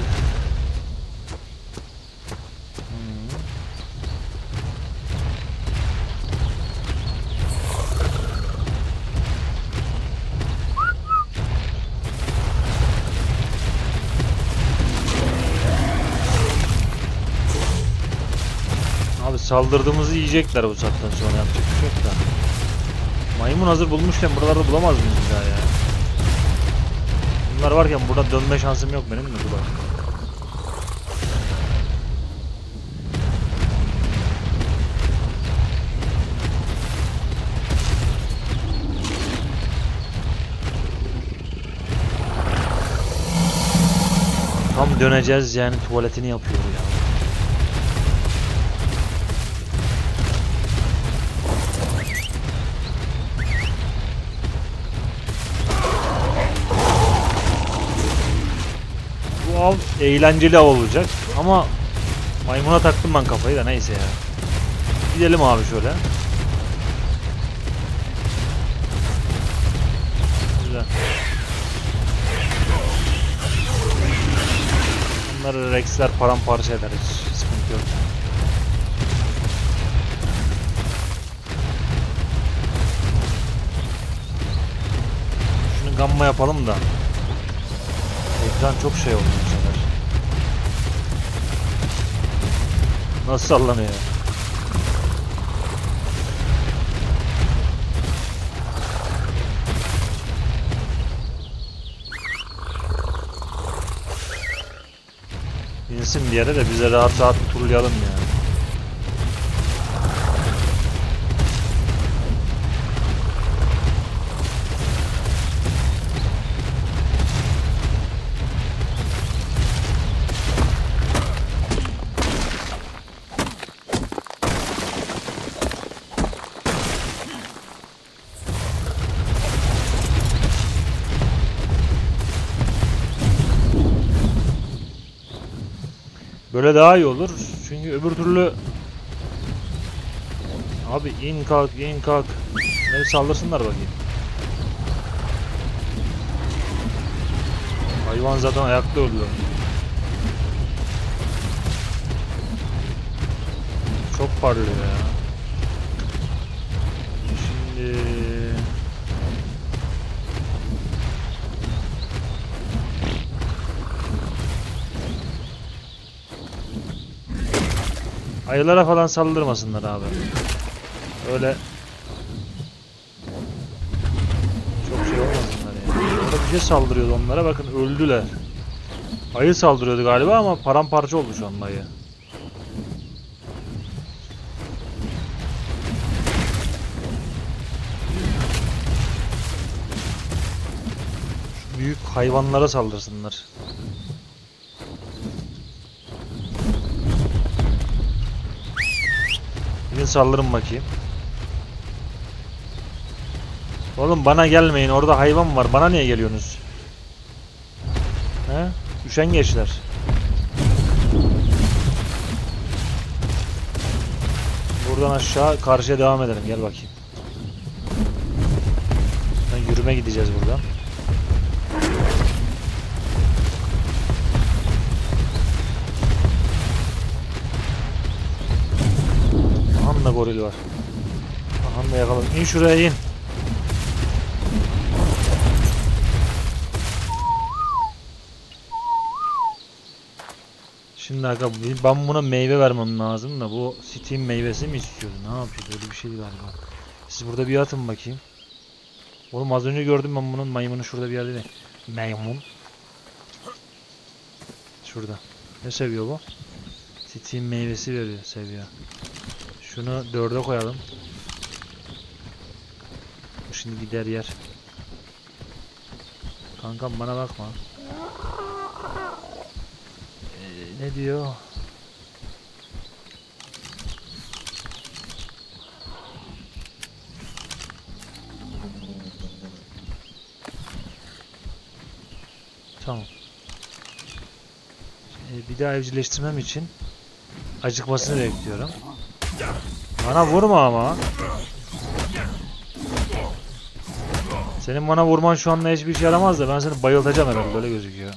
Abi saldırdığımızı yiyecekler bu saatten sonra yapacak bir şey yok da. Maymun hazır bulmuşken buralarda bulamaz mıyız daha ya? Bunlar varken burada dönme şansım yok benim mi Duba? Tam döneceğiz yani tuvaletini yapıyor av eğlenceli av olacak ama maymuna taktım ben kafayı da neyse ya. Gidelim abi şöyle. Güzel. Bunları Rex'ler paramparça eder hiç sıkıntı yok. Şunu gamma yapalım da. Ekran çok şey oldu Nasıl sallanıyor? İnsin bir yere de bize rahat rahat turlayalım ya. Daha iyi olur. Çünkü öbür türlü Abi in kalk in kalk. Beni saldırsınlar bakayım. Hayvan zaten ayakta ölüyor. Çok parlıyor ya. Ayılara falan saldırmasınlar abi. Öyle çok şey olmasınlar yani. Orada bir şey saldırıyordu onlara bakın öldüler. Ayı saldırıyordu galiba ama paramparça oldu şu anda ayı. Büyük hayvanlara saldırsınlar. Gidin saldırın bakayım. Oğlum bana gelmeyin. Orada hayvan var. Bana niye geliyorsunuz? He? Üşengeçler. Buradan aşağı karşıya devam edelim. Gel bakayım. Yürüme gideceğiz buradan. Goril var. Aha da yakaladım. İn şuraya in. Şimdi aga ben buna meyve vermem lazım da bu Steam meyvesi mi istiyordu? Ne yapıyor? Öyle bir şeydi galiba. Siz burada bir atın bakayım. Oğlum az önce gördüm ben bunun maymunu şurada bir yerde de. Maymun. Şurada. Ne seviyor bu? Steam meyvesi veriyor, seviyor. Şunu dörde koyalım. Şimdi gider yer. Kankam bana bakma. Ee, ne diyor? Tamam. Ee, bir daha evcilleştirmem için acıkmasını bekliyorum. Bana vurma ama. Senin bana vurman şu anda hiçbir işe yaramaz da ben seni bayıltacağım herhalde böyle gözüküyor.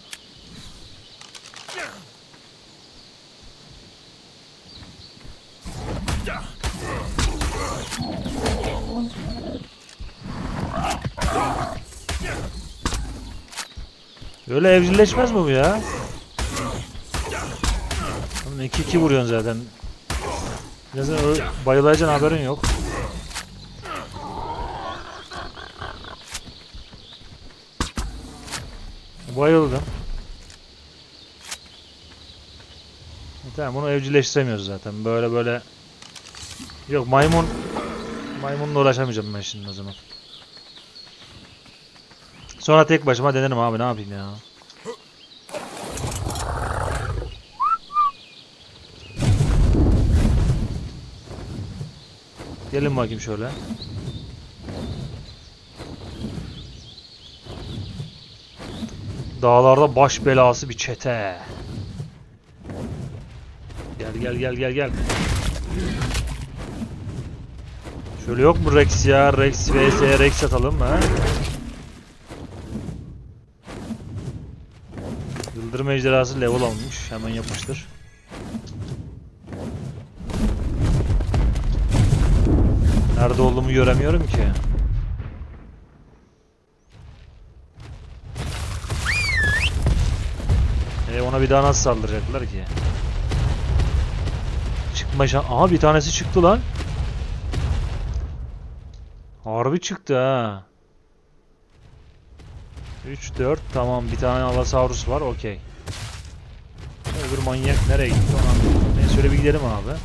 Böyle evcilleşmez mi bu ya? Oğlum 2-2 vuruyorsun zaten. Ö- bayılacaksın haberin yok. Bayıldım. E Tamam bunu evcilleştiremiyoruz zaten. Böyle böyle Yok maymun maymunla uğraşamayacağım ben şimdi o zaman. Sonra tek başıma denerim abi ne yapayım ya. Gelin bakayım şöyle. Dağlarda baş belası bir çete. Gel gel gel gel gel. Şöyle yok mu Rex ya? Rex vs Rex atalım ha? Yıldırım ejderhası level almış. Hemen yapıştır. Nerede olduğumu göremiyorum ki. E ona bir daha nasıl saldıracaklar ki? Çıkma şan... Aha bir tanesi çıktı lan. Harbi çıktı ha. 3 4 tamam bir tane Allosaurus var okey. Öbür manyak nereye gitti anlamadım. Neyse şöyle bir gidelim abi.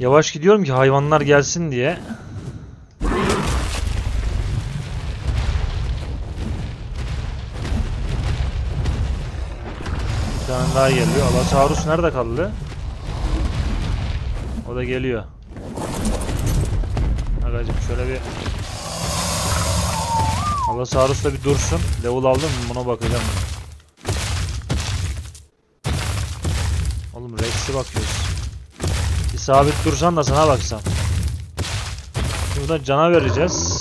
Yavaş gidiyorum ki hayvanlar gelsin diye. Bir tane daha geliyor. Allosaurus nerede kaldı? O da geliyor. Agacım şöyle bir Allosaurus da bir dursun. Level aldım mı buna bakacağım. Oğlum Rex'e bakıyoruz. Sabit dursan da sana baksam. Burada cana vereceğiz.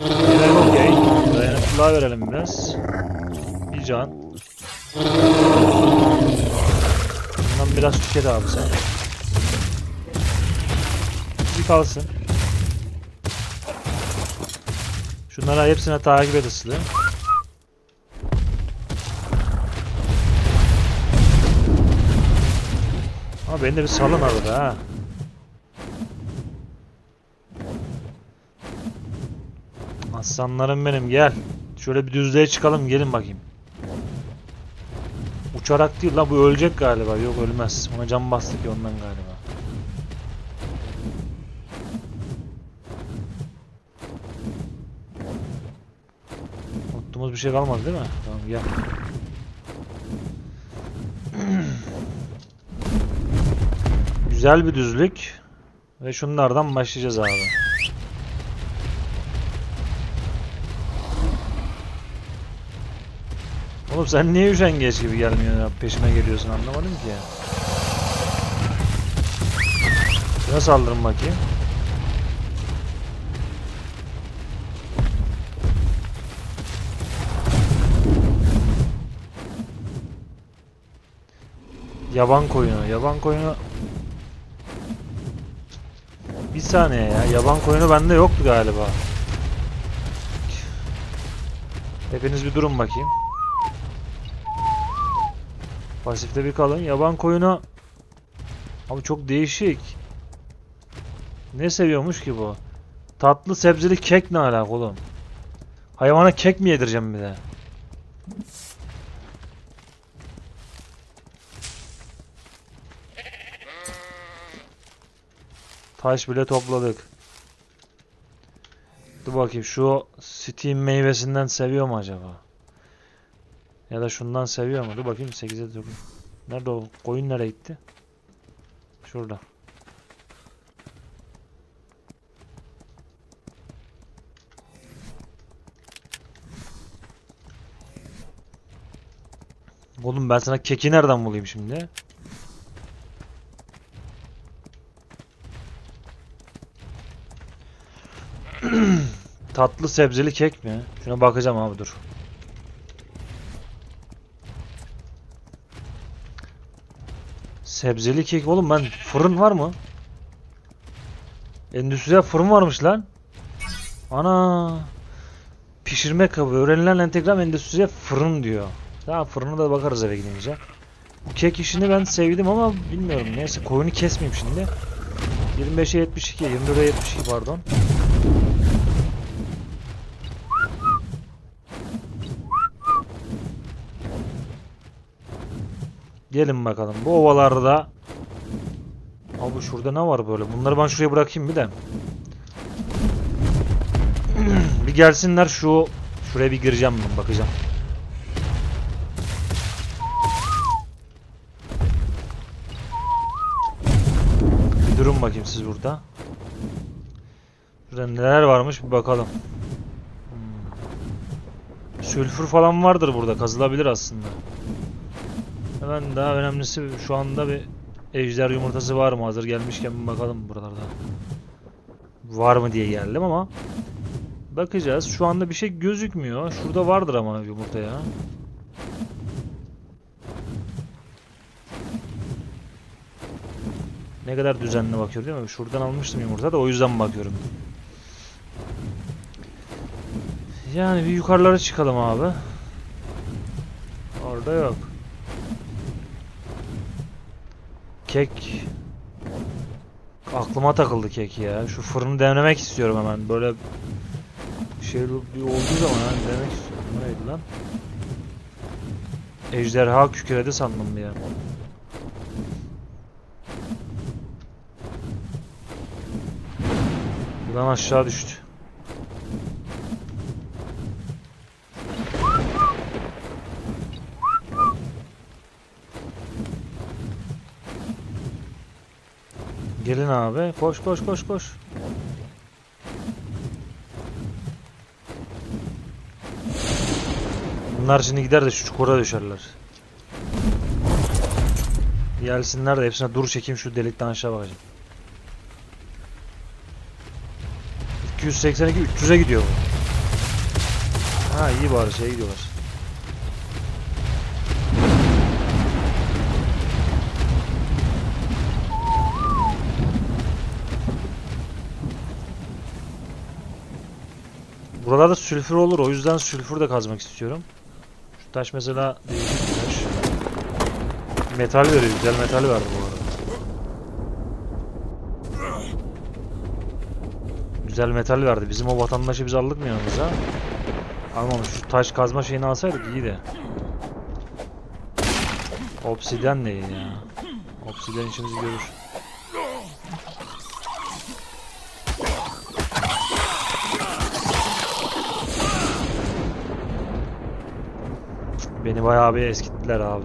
Evet okey. Dayanıklılığa verelim biraz. Bir can. Bundan biraz tüket abi sen. Bir kalsın. Şunlara hepsine takip et ıslı. Ama beni de bir salın arada ha. Aslanlarım benim gel. Şöyle bir düzlüğe çıkalım gelin bakayım. Uçarak değil la bu ölecek galiba. Yok ölmez. Ona can bastık ya ondan galiba. Unuttuğumuz bir şey kalmadı değil mi? Tamam gel. Güzel bir düzlük. Ve şunlardan başlayacağız abi. Oğlum sen niye üşengeç gibi gelmiyorsun ya? Peşime geliyorsun anlamadım ki. Şuna saldırın bakayım. Yaban koyunu. Yaban koyunu bir saniye ya. Yaban koyunu bende yoktu galiba. Hepiniz bir durun bakayım. Pasifte bir kalın. Yaban koyunu Abi çok değişik. Ne seviyormuş ki bu? Tatlı sebzeli kek ne alaka oğlum? Hayvana kek mi yedireceğim bir de? Taş bile topladık. Dur bakayım şu Steam meyvesinden seviyor mu acaba? Ya da şundan seviyor mu? Dur bakayım 8'e dur. Nerede o? Koyun nereye gitti? Şurada. Oğlum ben sana keki nereden bulayım şimdi? Tatlı sebzeli kek mi? Şuna bakacağım abi dur. Sebzeli kek oğlum ben fırın var mı? Endüstriyel fırın varmış lan. Ana. Pişirme kabı. Öğrenilen entegram endüstriyel fırın diyor. Tamam fırına da bakarız eve gidince. Bu kek işini ben sevdim ama bilmiyorum. Neyse koyunu kesmeyeyim şimdi. 25'e 72, 24'e 72 pardon. Gelin bakalım. Bu ovalarda Abi şurada ne var böyle? Bunları ben şuraya bırakayım bir de. bir gelsinler şu şuraya bir gireceğim ben bakacağım. Bir durun bakayım siz burada. Şurada neler varmış bir bakalım. Hmm. Sülfür falan vardır burada. Kazılabilir aslında. Hemen daha önemlisi şu anda bir ejder yumurtası var mı? Hazır gelmişken bir bakalım buralarda. Var mı diye geldim ama bakacağız. Şu anda bir şey gözükmüyor. Şurada vardır ama yumurta ya. Ne kadar düzenli bakıyor değil mi? Şuradan almıştım yumurta da o yüzden bakıyorum. Yani bir yukarılara çıkalım abi. Burada yok. Kek. Aklıma takıldı kek ya. Şu fırını denemek istiyorum hemen. Böyle şey olduğu zaman hemen denemek istiyorum. Neydi lan? Ejderha kükredi sandım an. Buradan aşağı düştü. Gelin abi. Koş koş koş koş. Bunlar şimdi gider de şu çukura düşerler. Gelsinler de hepsine dur çekeyim şu delikten aşağı bakacağım. 282 300'e gidiyor bu. Ha iyi bari şeye gidiyorlar. Buralarda sülfür olur o yüzden sülfür de kazmak istiyorum. Şu taş mesela bir taş. Metal veriyor güzel metal verdi bu arada. Güzel metal verdi. Bizim o vatandaşı biz aldık mı yanımıza? Almamış. Şu taş kazma şeyini alsaydık iyiydi. Obsidyen değil ya. Obsidyen işimizi görür. Beni bayağı bir eskittiler abi.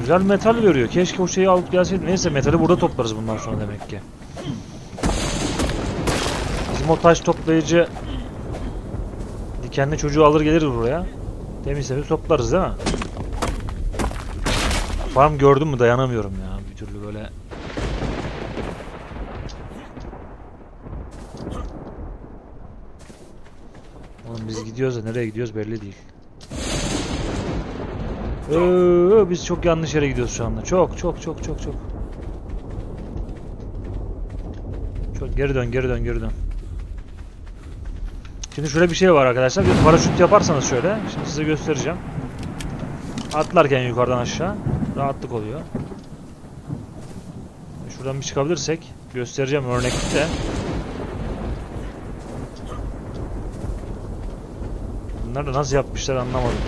Güzel metal veriyor. Keşke o şeyi alıp gelseydim. Neyse metali burada toplarız bundan sonra demek ki. Bizim o taş toplayıcı dikenli çocuğu alır geliriz buraya. Temiz temiz toplarız değil mi? Farm gördüm mü dayanamıyorum ya bir türlü böyle. Oğlum biz gidiyoruz da nereye gidiyoruz belli değil. Ee, biz çok yanlış yere gidiyoruz şu anda. Çok çok çok çok çok. Çok geri dön geri dön geri dön. Şimdi şöyle bir şey var arkadaşlar. Bir paraşüt yaparsanız şöyle. Şimdi size göstereceğim. Atlarken yukarıdan aşağı rahatlık oluyor. Şuradan bir çıkabilirsek göstereceğim örnekte. Bunlar da nasıl yapmışlar anlamadım.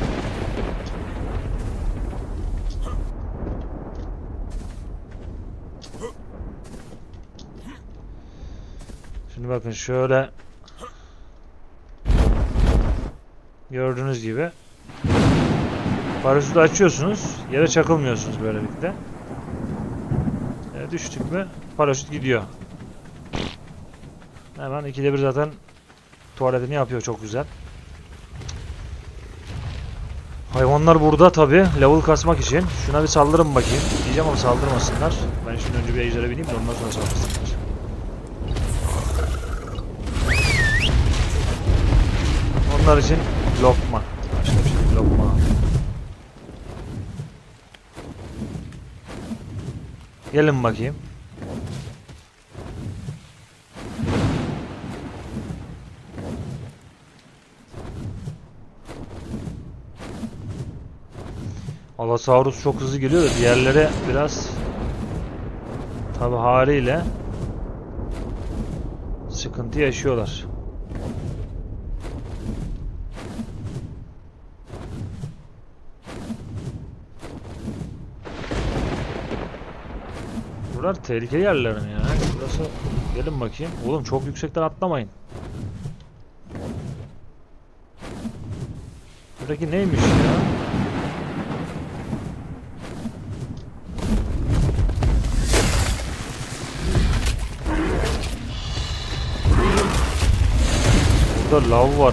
Şimdi bakın şöyle. Gördüğünüz gibi. Paraşütü açıyorsunuz yere çakılmıyorsunuz böylelikle. E, düştük mü paraşüt gidiyor. Hemen ikide bir zaten tuvaletini yapıyor çok güzel hayvanlar burada tabi level kasmak için şuna bir saldırın bakayım diyeceğim ama saldırmasınlar ben şimdi önce bir ejdere bineyim de ondan sonra saldırsınlar Onlar için lokma. Başka bir şey lokma. Gelin bakayım. Allosaurus çok hızlı geliyor da diğerleri biraz tabi haliyle sıkıntı yaşıyorlar. Buralar tehlikeli yerler mi ya? Burası gelin bakayım. Oğlum çok yüksekten atlamayın. Buradaki neymiş ya?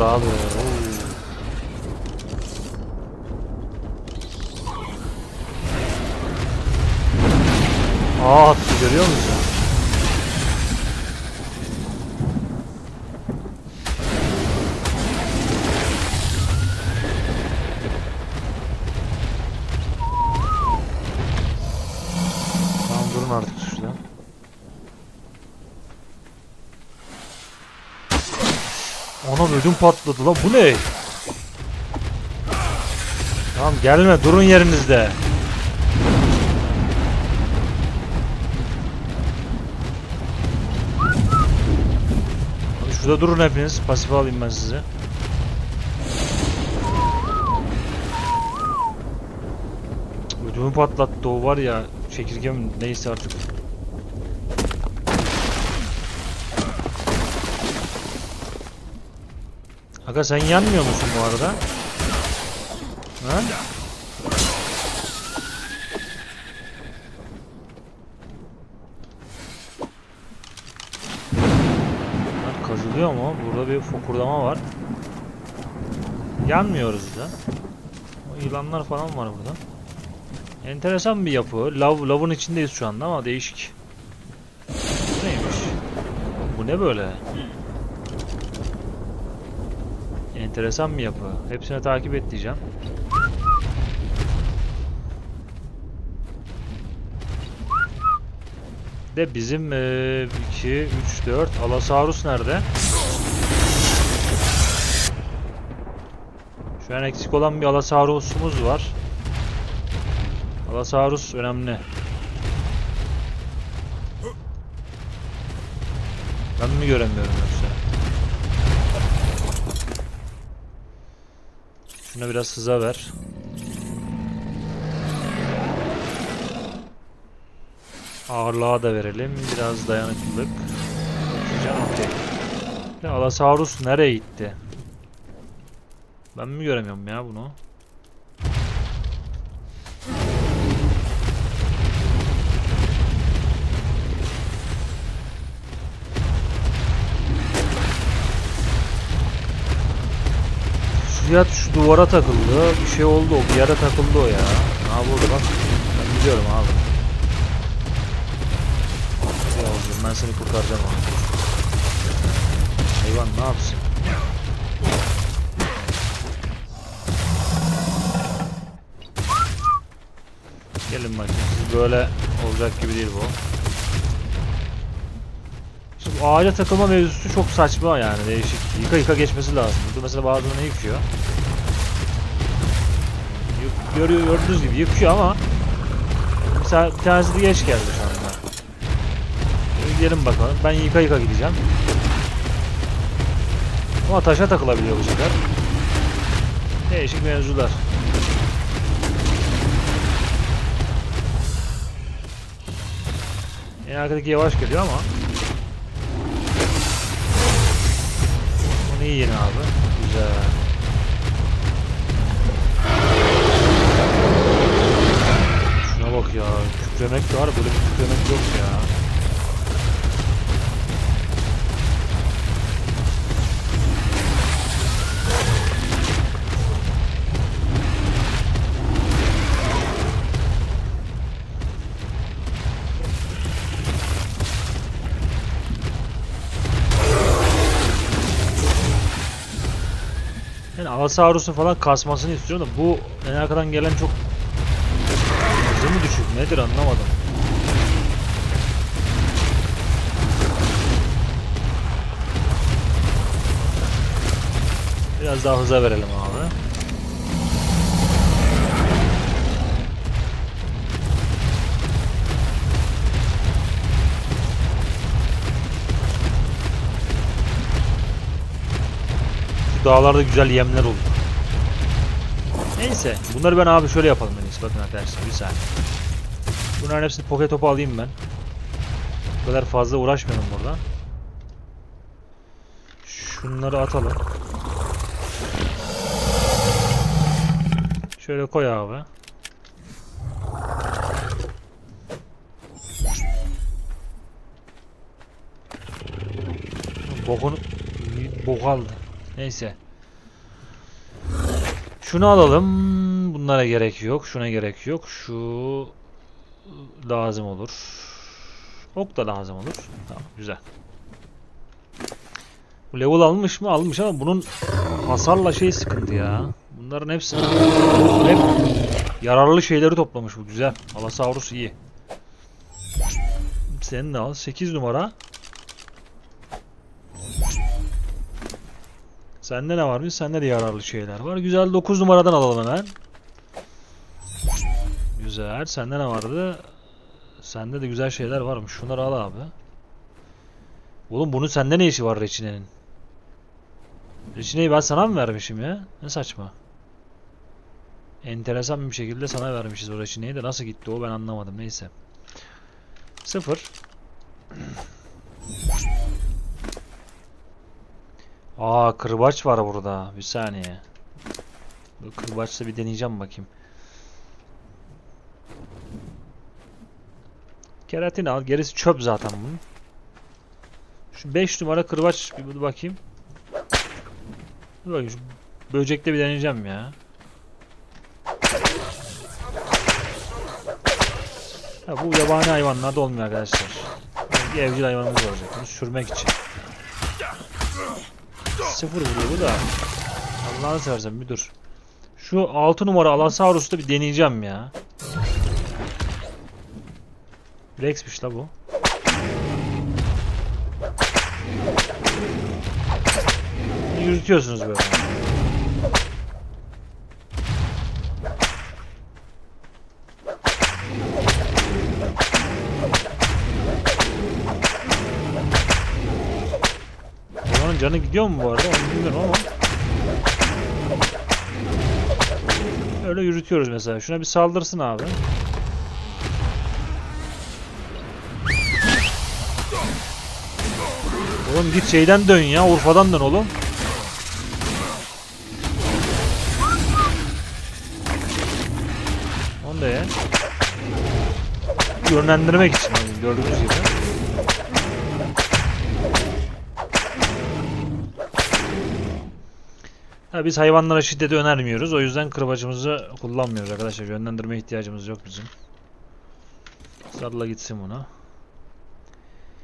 Abi. Oo. Aa attı görüyor musun? Ödüm patladı lan bu ne? Tamam gelme durun yerinizde. Şurada durun hepiniz. Pasif alayım ben sizi. Ödümü patlattı o var ya çekirgem neyse artık. Aga sen yanmıyor musun bu arada? Ha? Kazılıyor mu? Burada bir fokurdama var. Yanmıyoruz da. O yılanlar falan var burada. Enteresan bir yapı. Lav, lavın içindeyiz şu anda ama değişik. Bu neymiş? Bu ne böyle? Enteresan bir yapı. Hepsini takip et diyeceğim. De bizim 2, 3, 4 Allosaurus nerede? Şu an eksik olan bir Allosaurus'umuz var. Allosaurus önemli. Ben mi göremiyorum yoksa? Şuna biraz hıza ver. Ağırlığa da verelim. Biraz dayanıklılık. Okey. Ya Allosaurus nereye gitti? Ben mi göremiyorum ya bunu? Fiyat şu duvara takıldı. Bir şey oldu o. Bir yere takıldı o ya. Ne yapıldı bak. Ben biliyorum abi. Yavuzcuğum ben seni kurtaracağım abi. Hayvan ne yapsın? Gelin bakayım. Siz böyle olacak gibi değil bu. Ağaca takılma mevzusu çok saçma yani değişik. Yıka yıka geçmesi lazım. Burada mesela bazılarını yıkıyor. Yık- Görüyor, gördüğünüz gibi yıkıyor ama mesela bir tanesi de geç geldi şu anda. Gidelim bakalım. Ben yıka yıka gideceğim. Ama taşa takılabiliyor bu sefer. Değişik mevzular. En arkadaki yavaş geliyor ama iyi abi. Güzel. Şuna bak ya. Kükremek var. Böyle bir kükremek yok ya. Allosaurus'un falan kasmasını istiyorum da bu en arkadan gelen çok hızı mı düşük nedir anlamadım. Biraz daha hıza verelim abi. Dağlarda güzel yemler olur. Neyse. Bunları ben abi şöyle yapalım en iyisi. Bakın arkadaşlar bir saniye. Bunların hepsini poke topu alayım ben. Bu kadar fazla uğraşmayalım burada. Şunları atalım. Şöyle koy abi. Bokunu bok aldı. Neyse. Şunu alalım. Bunlara gerek yok. Şuna gerek yok. Şu lazım olur. Ok da lazım olur. Tamam güzel. Bu level almış mı? Almış ama bunun hasarla şey sıkıntı ya. Bunların hepsi hep yararlı şeyleri toplamış bu güzel. Allosaurus iyi. Senin de al. 8 numara. Sende ne varmış? Sende de yararlı şeyler var. Güzel 9 numaradan alalım hemen. Güzel. Sende ne vardı? Sende de güzel şeyler varmış. Şunları al abi. Oğlum bunun sende ne işi var reçinenin? Reçineyi ben sana mı vermişim ya? Ne saçma. Enteresan bir şekilde sana vermişiz o reçineyi de nasıl gitti o ben anlamadım. Neyse. Sıfır. Aa kırbaç var burada. Bir saniye. Bu kırbaçla bir deneyeceğim bakayım. Keratin al. Gerisi çöp zaten bunun. Şu 5 numara kırbaç bir bir bakayım. Dur bakayım şu böcekte bir deneyeceğim ya. Ha, bu yabani hayvanlarda olmuyor arkadaşlar. Bir evcil hayvanımız olacak. Bunu sürmek için. Sıfır vuruyor bu da. Allah'ını seversen bir dur. Şu 6 numara Allosaurus'ta bir deneyeceğim ya. Rex'miş la bu. Yürütüyorsunuz böyle. Onun canı gidiyor mu bu arada onu bilmiyorum ama. Öyle yürütüyoruz mesela. Şuna bir saldırsın abi. Oğlum git şeyden dön ya. Urfa'dan dön oğlum. Onu da ye. Yönlendirmek için gördüğünüz gibi. Ha, biz hayvanlara şiddeti önermiyoruz. O yüzden kırbacımızı kullanmıyoruz arkadaşlar. Yönlendirme ihtiyacımız yok bizim. Sarla gitsin buna.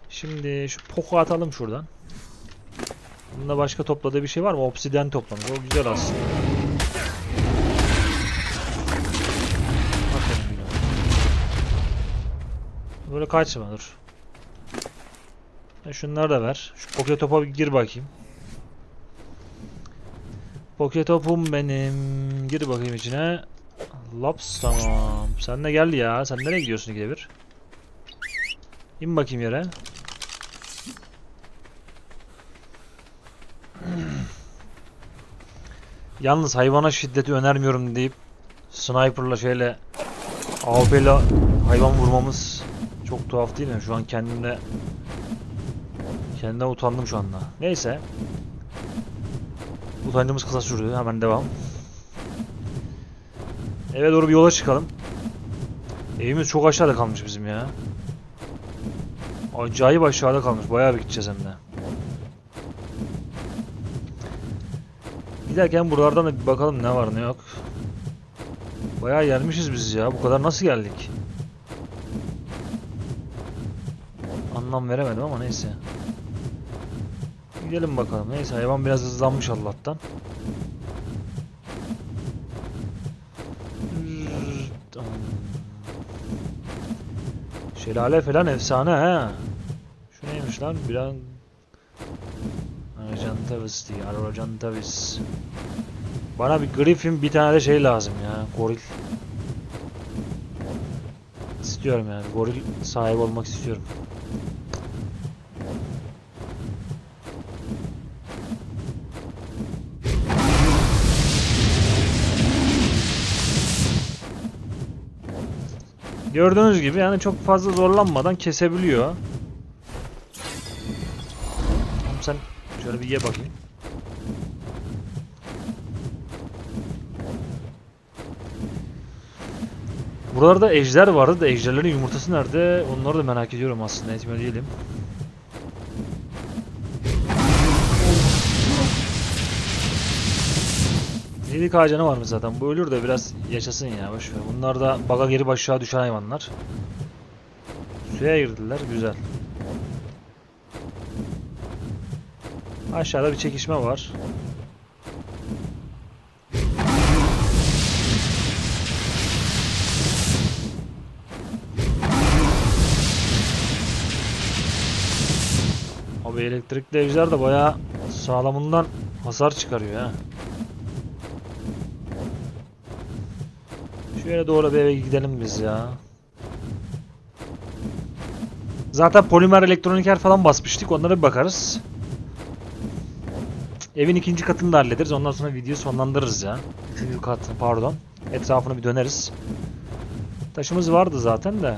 Şimdi şu poku atalım şuradan. Bunda başka topladığı bir şey var mı? Obsidyen toplamış. O güzel aslında. Böyle kaçma dur. Şunları da ver. Şu poke topa gir bakayım. Poke topum benim. Gir bakayım içine. Laps tamam. Sen de gel ya. Sen nereye gidiyorsun ikide bir? İn bakayım yere. Yalnız hayvana şiddeti önermiyorum deyip sniperla şeyle AWP ile hayvan vurmamız çok tuhaf değil mi? Şu an kendimde kendimden utandım şu anda. Neyse. Utancımız kısa sürdü. Hemen devam. Eve doğru bir yola çıkalım. Evimiz çok aşağıda kalmış bizim ya. Acayip aşağıda kalmış. Bayağı bir gideceğiz hem de. Giderken buralardan da bir bakalım ne var ne yok. Bayağı gelmişiz biz ya. Bu kadar nasıl geldik? Anlam veremedim ama neyse. Gidelim bakalım. Neyse hayvan biraz hızlanmış Allah'tan. Şelale falan efsane ha. Şu neymiş lan? Bir an Arjantavis diye. Arjantavis. Bana bir Griffin bir tane de şey lazım ya. Goril. İstiyorum yani. Goril sahibi olmak istiyorum. Gördüğünüz gibi yani çok fazla zorlanmadan kesebiliyor. Tamam sen şöyle bir ye bakayım. Buralarda ejder vardı da ejderlerin yumurtası nerede? Onları da merak ediyorum aslında etmiyor değilim. Lilik ağacı var mı zaten? Bu ölür de biraz yaşasın ya boş ver. Bunlar da baga geri aşağı düşen hayvanlar. Suya girdiler güzel. Aşağıda bir çekişme var. Abi elektrikli ejder de bayağı sağlamından Hasar çıkarıyor ha. Şöyle doğru bir eve gidelim biz ya. Zaten polimer elektroniker falan basmıştık. Onlara bir bakarız. Evin ikinci katını da hallederiz. Ondan sonra videoyu sonlandırırız ya. Üçüncü kat pardon. Etrafını bir döneriz. Taşımız vardı zaten de.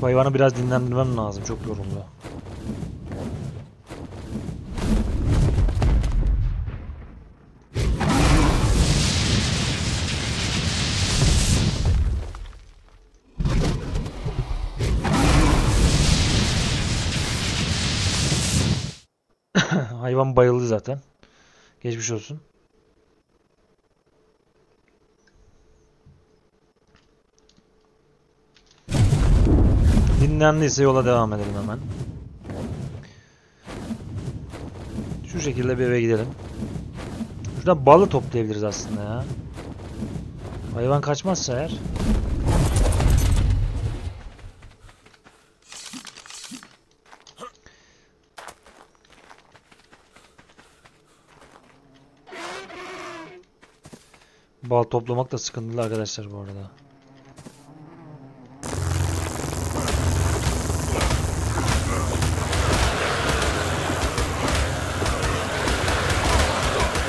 Şu hayvanı biraz dinlendirmem lazım. Çok yoruldu. Hayvan bayıldı zaten. Geçmiş olsun. Dinlendiyse yola devam edelim hemen. Şu şekilde bir eve gidelim. Şuradan balı toplayabiliriz aslında ya. Hayvan kaçmazsa eğer. Bal toplamak da sıkıntılı arkadaşlar bu arada.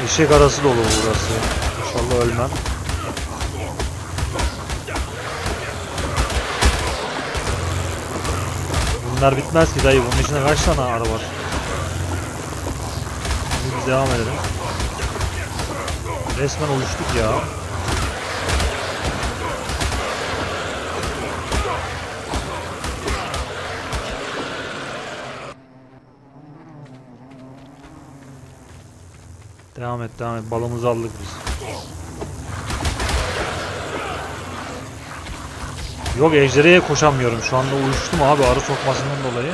Eşek arası dolu burası. İnşallah ölmem. Bunlar bitmez ki dayı. Bunun içinde kaç tane arı var? Biz devam edelim. Resmen oluştuk ya. Devam et devam et. Balımızı aldık biz. Yok ejderhaya koşamıyorum. Şu anda uyuştum abi arı sokmasından dolayı.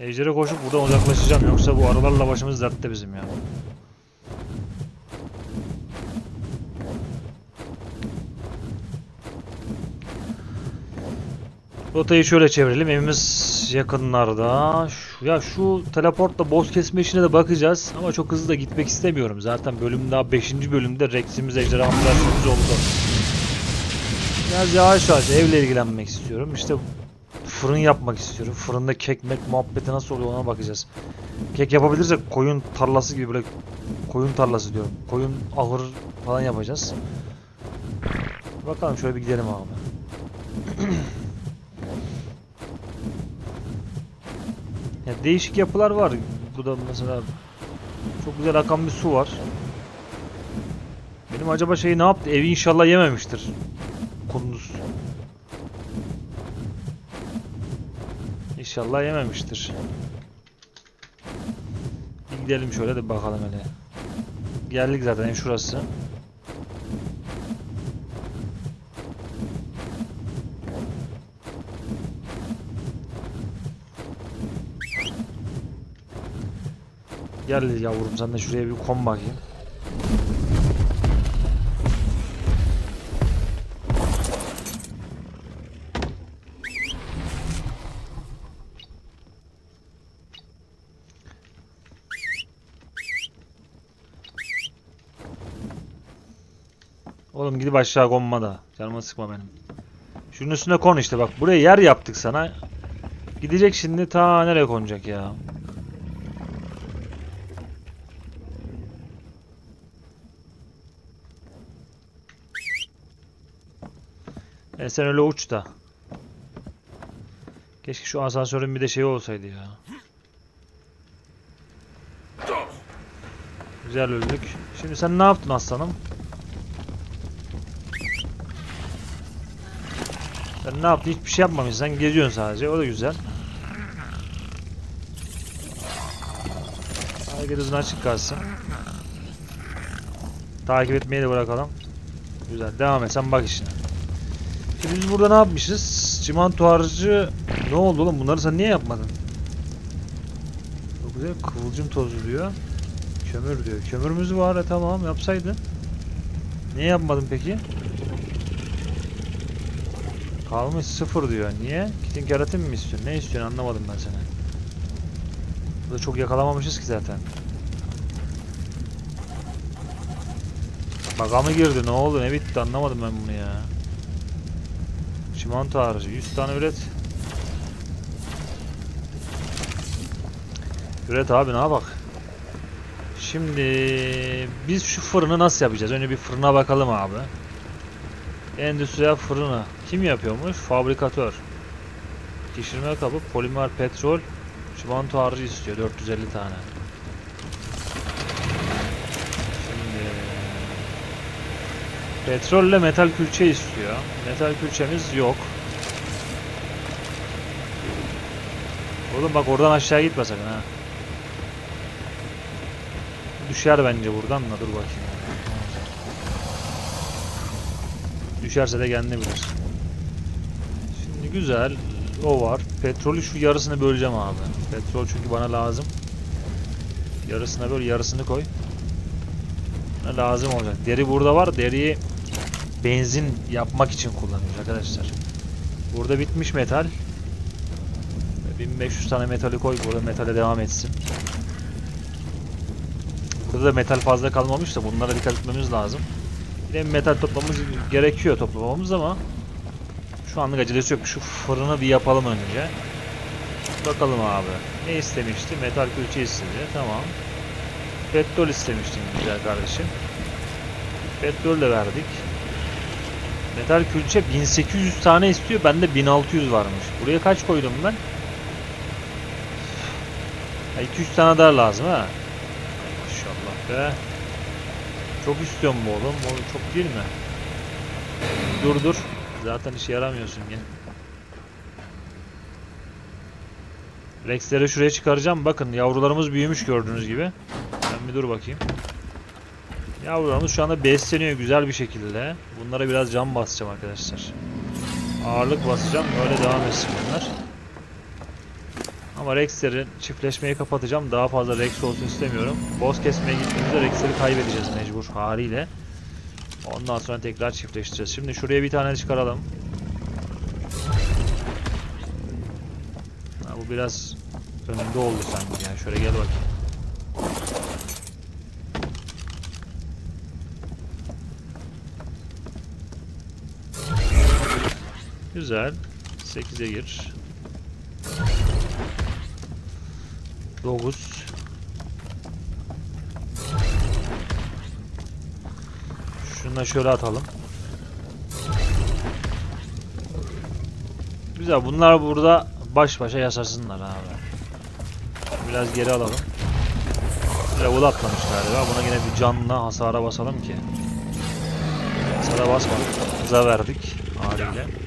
Ejder'e koşup buradan uzaklaşacağım. Yoksa bu arılarla başımız dertte bizim ya. Rotayı şöyle çevirelim. Evimiz yakınlarda. Şu, ya şu teleportla boss kesme işine de bakacağız. Ama çok hızlı da gitmek istemiyorum. Zaten bölüm daha 5. bölümde Rex'imiz, ejderhamız her şeyimiz oldu. Biraz yavaş yavaş evle ilgilenmek istiyorum. İşte fırın yapmak istiyorum. Fırında kek mek muhabbeti nasıl oluyor ona bakacağız. Kek yapabilirsek koyun tarlası gibi böyle koyun tarlası diyorum. Koyun ahır falan yapacağız. Bakalım şöyle bir gidelim abi. Ya değişik yapılar var. Burada mesela çok güzel akan bir su var. Benim acaba şey ne yaptı? Evi inşallah yememiştir. Kunduz. İnşallah yememiştir. Gidelim şöyle de bakalım hele. Geldik zaten şurası. Gel yavrum sen de şuraya bir kon bakayım. Oğlum gidip aşağı konma da. Canımı sıkma benim. Şunun üstüne kon işte bak. Buraya yer yaptık sana. Gidecek şimdi ta nereye konacak ya. E sen öyle uç da. Keşke şu asansörün bir de şeyi olsaydı ya. Güzel öldük. Şimdi sen ne yaptın aslanım? Sen ne yaptın? Hiçbir şey yapmamışsın. Sen geziyorsun sadece. O da güzel. Hareket hızını açık kalsın. Takip etmeyi de bırakalım. Güzel. Devam et. Sen bak işine. Şimdi biz burada ne yapmışız? Çimento harcı ne oldu oğlum? Bunları sen niye yapmadın? Çok güzel. Kıvılcım tozu diyor. Kömür diyor. Kömürümüz var. E, tamam yapsaydın. Niye yapmadın peki? Kalmış sıfır diyor. Niye? Kitin keratin mi istiyorsun? Ne istiyorsun anlamadım ben seni. Burada çok yakalamamışız ki zaten. Baga mı girdi? Ne oldu? Ne bitti? Anlamadım ben bunu ya. Çimento harcı. 100 tane üret. Üret abi ne yapak? Şimdi biz şu fırını nasıl yapacağız? Önce bir fırına bakalım abi. Endüstriyel fırını. Kim yapıyormuş? Fabrikatör. Pişirme kabı, polimer, petrol, çimento harcı istiyor 450 tane. Şimdi petrolle metal külçe istiyor. Metal külçemiz yok. Oğlum bak oradan aşağı gitme sakın ha. Düşer bence buradan da dur bakayım. Düşerse de kendini bilir. Şimdi güzel. O var. Petrolü şu yarısını böleceğim abi. Petrol çünkü bana lazım. Yarısına böl, yarısını koy. Bana lazım olacak. Deri burada var. Deriyi benzin yapmak için kullanıyoruz arkadaşlar. Burada bitmiş metal. 1500 tane metali koy. Burada metale devam etsin. Burada da metal fazla kalmamış da bunlara dikkat etmemiz lazım. Yine metal toplamamız gerekiyor toplamamız ama şu anlık acelesi yok. Şu fırını bir yapalım önce. Bakalım abi. Ne istemişti? Metal külçe istedi. Tamam. Petrol istemiştin güzel kardeşim. Petrol de verdik. Metal külçe 1800 tane istiyor. Bende 1600 varmış. Buraya kaç koydum ben? Ha, 200 tane daha lazım ha. Maşallah be. Çok istiyorum bu oğlum. O çok değil mi? Dur dur. Zaten işe yaramıyorsun gene. Rex'leri şuraya çıkaracağım. Bakın yavrularımız büyümüş gördüğünüz gibi. Ben bir dur bakayım. Yavrularımız şu anda besleniyor güzel bir şekilde. Bunlara biraz cam basacağım arkadaşlar. Ağırlık basacağım. Öyle devam etsin bunlar. Ama Rex'lerin çiftleşmeyi kapatacağım. Daha fazla Rex olsun istemiyorum. Boss kesmeye gittiğimizde Rex'leri kaybedeceğiz mecbur haliyle. Ondan sonra tekrar çiftleştireceğiz. Şimdi şuraya bir tane çıkaralım. Ha, bu biraz önünde oldu sanki yani. Şöyle gel bakayım. Güzel. 8'e gir. 9 Şunu şöyle atalım. Güzel. Bunlar burada baş başa yaşasınlar abi. Biraz geri alalım. Level atlamış galiba. Buna yine bir canla hasara basalım ki. Hasara basmadık. Hıza verdik haliyle.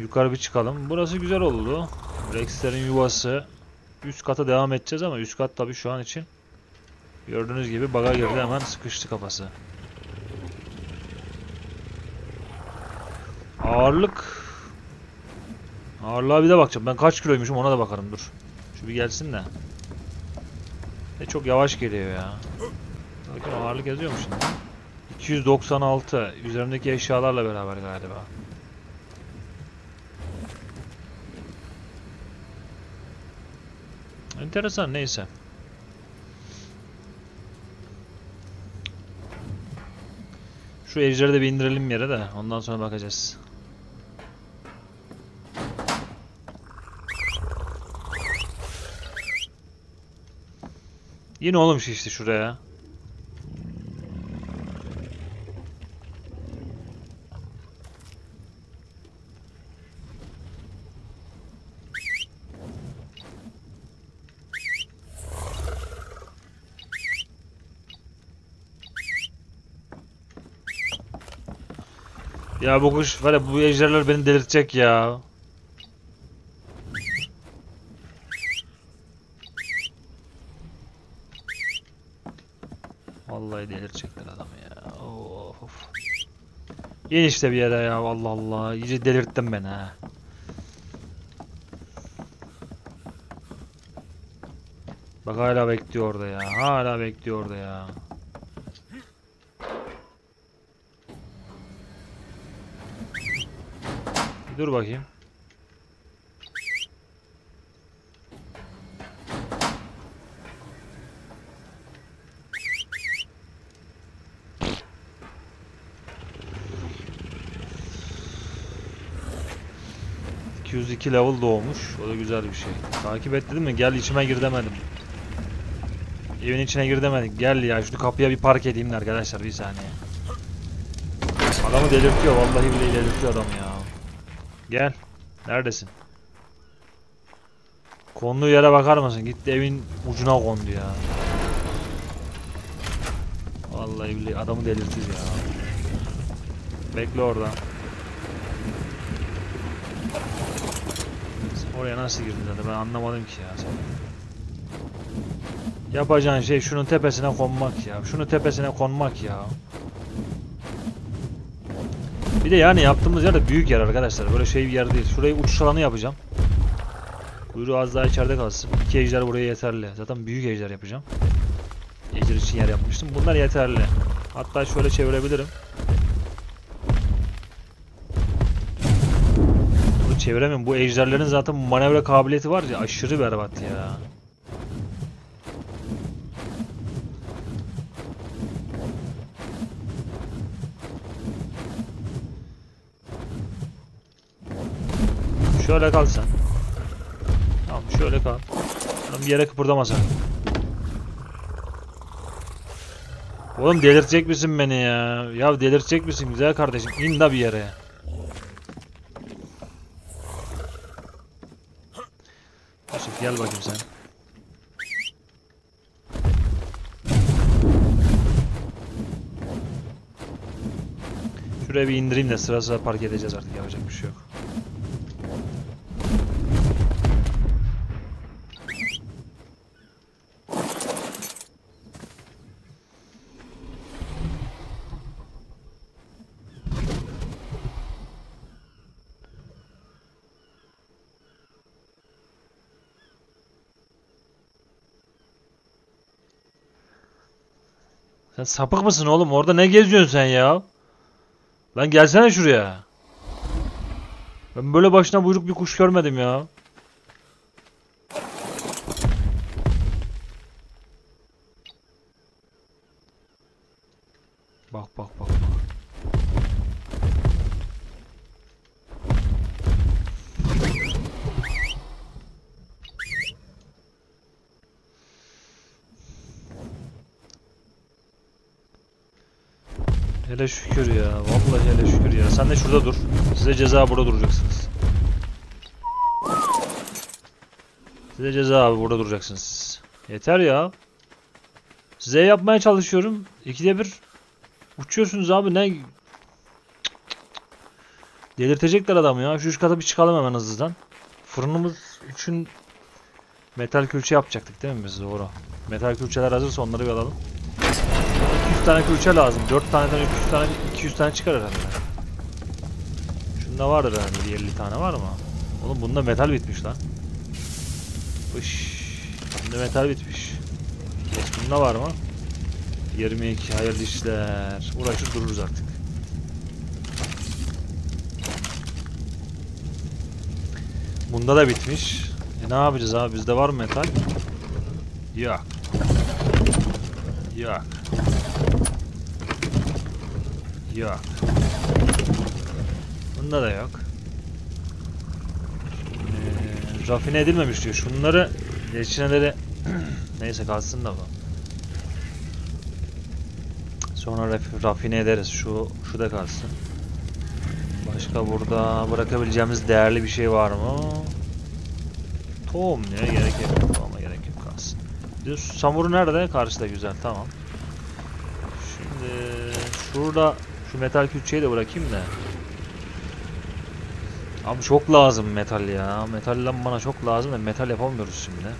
Yukarı bir çıkalım. Burası güzel oldu. Rex'lerin yuvası. Üst kata devam edeceğiz ama üst kat tabii şu an için gördüğünüz gibi baga girdi hemen sıkıştı kafası. Ağırlık Ağırlığa bir de bakacağım. Ben kaç kiloymuşum ona da bakarım dur. Şu bir gelsin de. E çok yavaş geliyor ya. Bakın ağırlık yazıyor mu şimdi? 296 üzerindeki eşyalarla beraber galiba. Enteresan neyse. Şu ejderi de bir indirelim yere de ondan sonra bakacağız. Yine oğlum şişti şuraya. Ya bu kuş var ya bu ejderler beni delirtecek ya. Vallahi delirtecekler adamı ya. Of of. İn işte bir yere ya Allah Allah. İyice delirttin beni ha. Bak hala bekliyor orada ya. Hala bekliyor orada ya. Dur bakayım. ...202 level doğmuş. O da güzel bir şey. Takip et dedim mi? Gel içime gir demedim. Evin içine gir demedik. Gel ya şunu kapıya bir park edeyim de arkadaşlar bir saniye. Adamı delirtiyor vallahi bile delirtiyor adam ya. Gel. Neredesin? Konduğu yere bakar mısın? Gitti evin ucuna kondu ya. Vallahi billahi adamı delirtir ya. Bekle orada. Oraya nasıl girdin zaten ben anlamadım ki ya. Yapacağın şey şunun tepesine konmak ya. Şunun tepesine konmak ya. Bir de yani yaptığımız yer de büyük yer arkadaşlar. Böyle şey bir yer değil. Şurayı uçuş alanı yapacağım. Kuyruğu az daha içeride kalsın. İki ejder buraya yeterli. Zaten büyük ejder yapacağım. Ejder için yer yapmıştım. Bunlar yeterli. Hatta şöyle çevirebilirim. Bunu çeviremem. Bu ejderlerin zaten manevra kabiliyeti var ya aşırı berbat ya. Şöyle kal sen. Tamam şöyle kal. Lan bir yere kıpırdama sen. Oğlum delirtecek misin beni ya? Ya delirtecek misin güzel kardeşim? İn da bir yere. Yusuf gel bakayım sen. Şuraya bir indireyim de sıra sıra park edeceğiz artık yapacak bir şey yok. Sapık mısın oğlum? Orada ne geziyorsun sen ya? Lan gelsene şuraya. Ben böyle başına buyruk bir kuş görmedim ya. Bak bak bak bak. Hele şükür ya. Vallahi hele şükür ya. Sen de şurada dur. Size ceza burada duracaksınız. Size ceza abi burada duracaksınız. Yeter ya. Size yapmaya çalışıyorum. İkide bir uçuyorsunuz abi ne... Delirtecekler adamı ya. Şu üst kata bir çıkalım hemen hızlıdan. Fırınımız için metal külçe yapacaktık değil mi biz? Doğru. Metal külçeler hazırsa onları bir alalım. 200 tane külçe lazım. 4 taneden 300 tane 200 tane çıkar herhalde. Şunda vardır herhalde bir 50 tane var mı? Oğlum bunda metal bitmiş lan. Fış. Bunda metal bitmiş. Geç bunda var mı? 22 hayırlı işler. Uğraşır dururuz artık. Bunda da bitmiş. E ne yapacağız abi? Bizde var mı metal? Yok. Yok. Yok. Bunda da yok. Ee, rafine edilmemiş diyor. Şunları reçineleri neyse kalsın da bu. Sonra raf- rafine ederiz. Şu şu da kalsın. Başka burada bırakabileceğimiz değerli bir şey var mı? Tohum ne gerek yok. Tohuma gerek yok kalsın. Samuru nerede? Karşıda güzel tamam. Şimdi şurada şu metal külçeyi de bırakayım da. Abi çok lazım metal ya. Metal lan bana çok lazım da metal yapamıyoruz şimdi.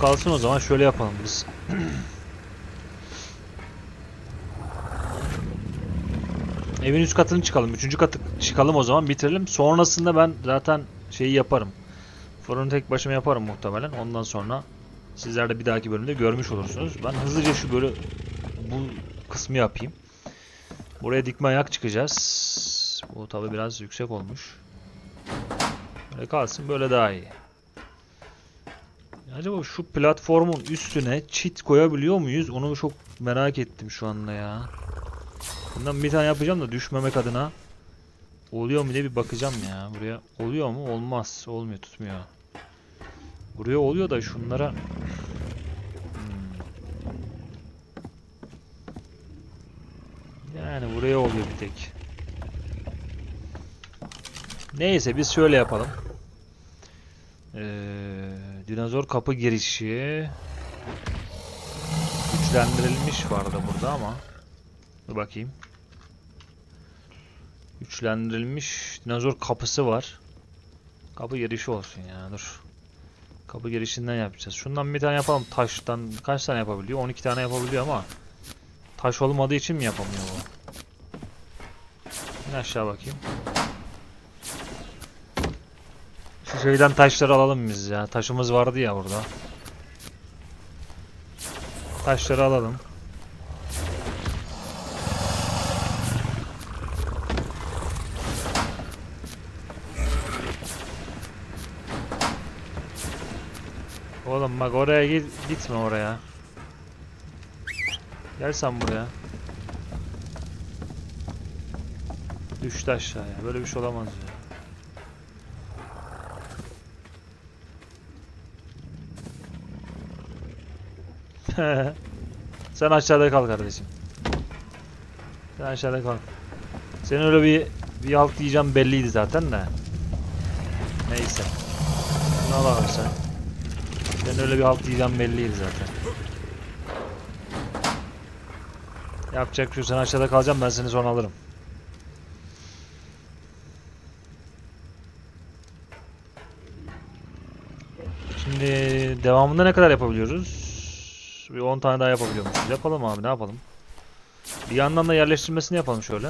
Kalsın o zaman şöyle yapalım biz. Evin üst katını çıkalım. Üçüncü katı çıkalım o zaman bitirelim. Sonrasında ben zaten şeyi yaparım. Fırını tek başıma yaparım muhtemelen. Ondan sonra sizler de bir dahaki bölümde görmüş olursunuz. Ben hızlıca şu böyle bu kısmı yapayım. Buraya dikme ayak çıkacağız. Bu tabi biraz yüksek olmuş. Böyle kalsın böyle daha iyi. Acaba şu platformun üstüne çit koyabiliyor muyuz? Onu çok merak ettim şu anda ya. Bundan bir tane yapacağım da düşmemek adına. Oluyor mu diye bir bakacağım ya. Buraya oluyor mu? Olmaz. Olmuyor, tutmuyor. Buraya oluyor da şunlara... Hmm. Yani buraya oluyor bir tek. Neyse biz şöyle yapalım. Ee, dinozor kapı girişi güçlendirilmiş vardı burada ama dur bakayım. Güçlendirilmiş dinozor kapısı var. Kapı girişi olsun ya dur. Kapı girişinden yapacağız. Şundan bir tane yapalım taştan. Kaç tane yapabiliyor? 12 tane yapabiliyor ama taş olmadığı için mi yapamıyor bu? İn aşağı bakayım. Şu şeyden taşları alalım biz ya. Taşımız vardı ya burada. Taşları alalım. Oğlum oraya git gitme oraya. Gel sen buraya. Düştü aşağıya. Böyle bir şey olamaz ya. Sen aşağıda kal kardeşim. Sen aşağıda kal. Senin öyle bir bir alt diyeceğim belliydi zaten de. Neyse. Ne alalım sen. Senin öyle bir alt diyeceğim belliydi zaten. Yapacak bir şey. Sen aşağıda kalacağım ben seni sonra alırım. Şimdi devamında ne kadar yapabiliyoruz? Bir 10 tane daha yapabiliyormuşuz. Yapalım abi ne yapalım. Bir yandan da yerleştirmesini yapalım şöyle.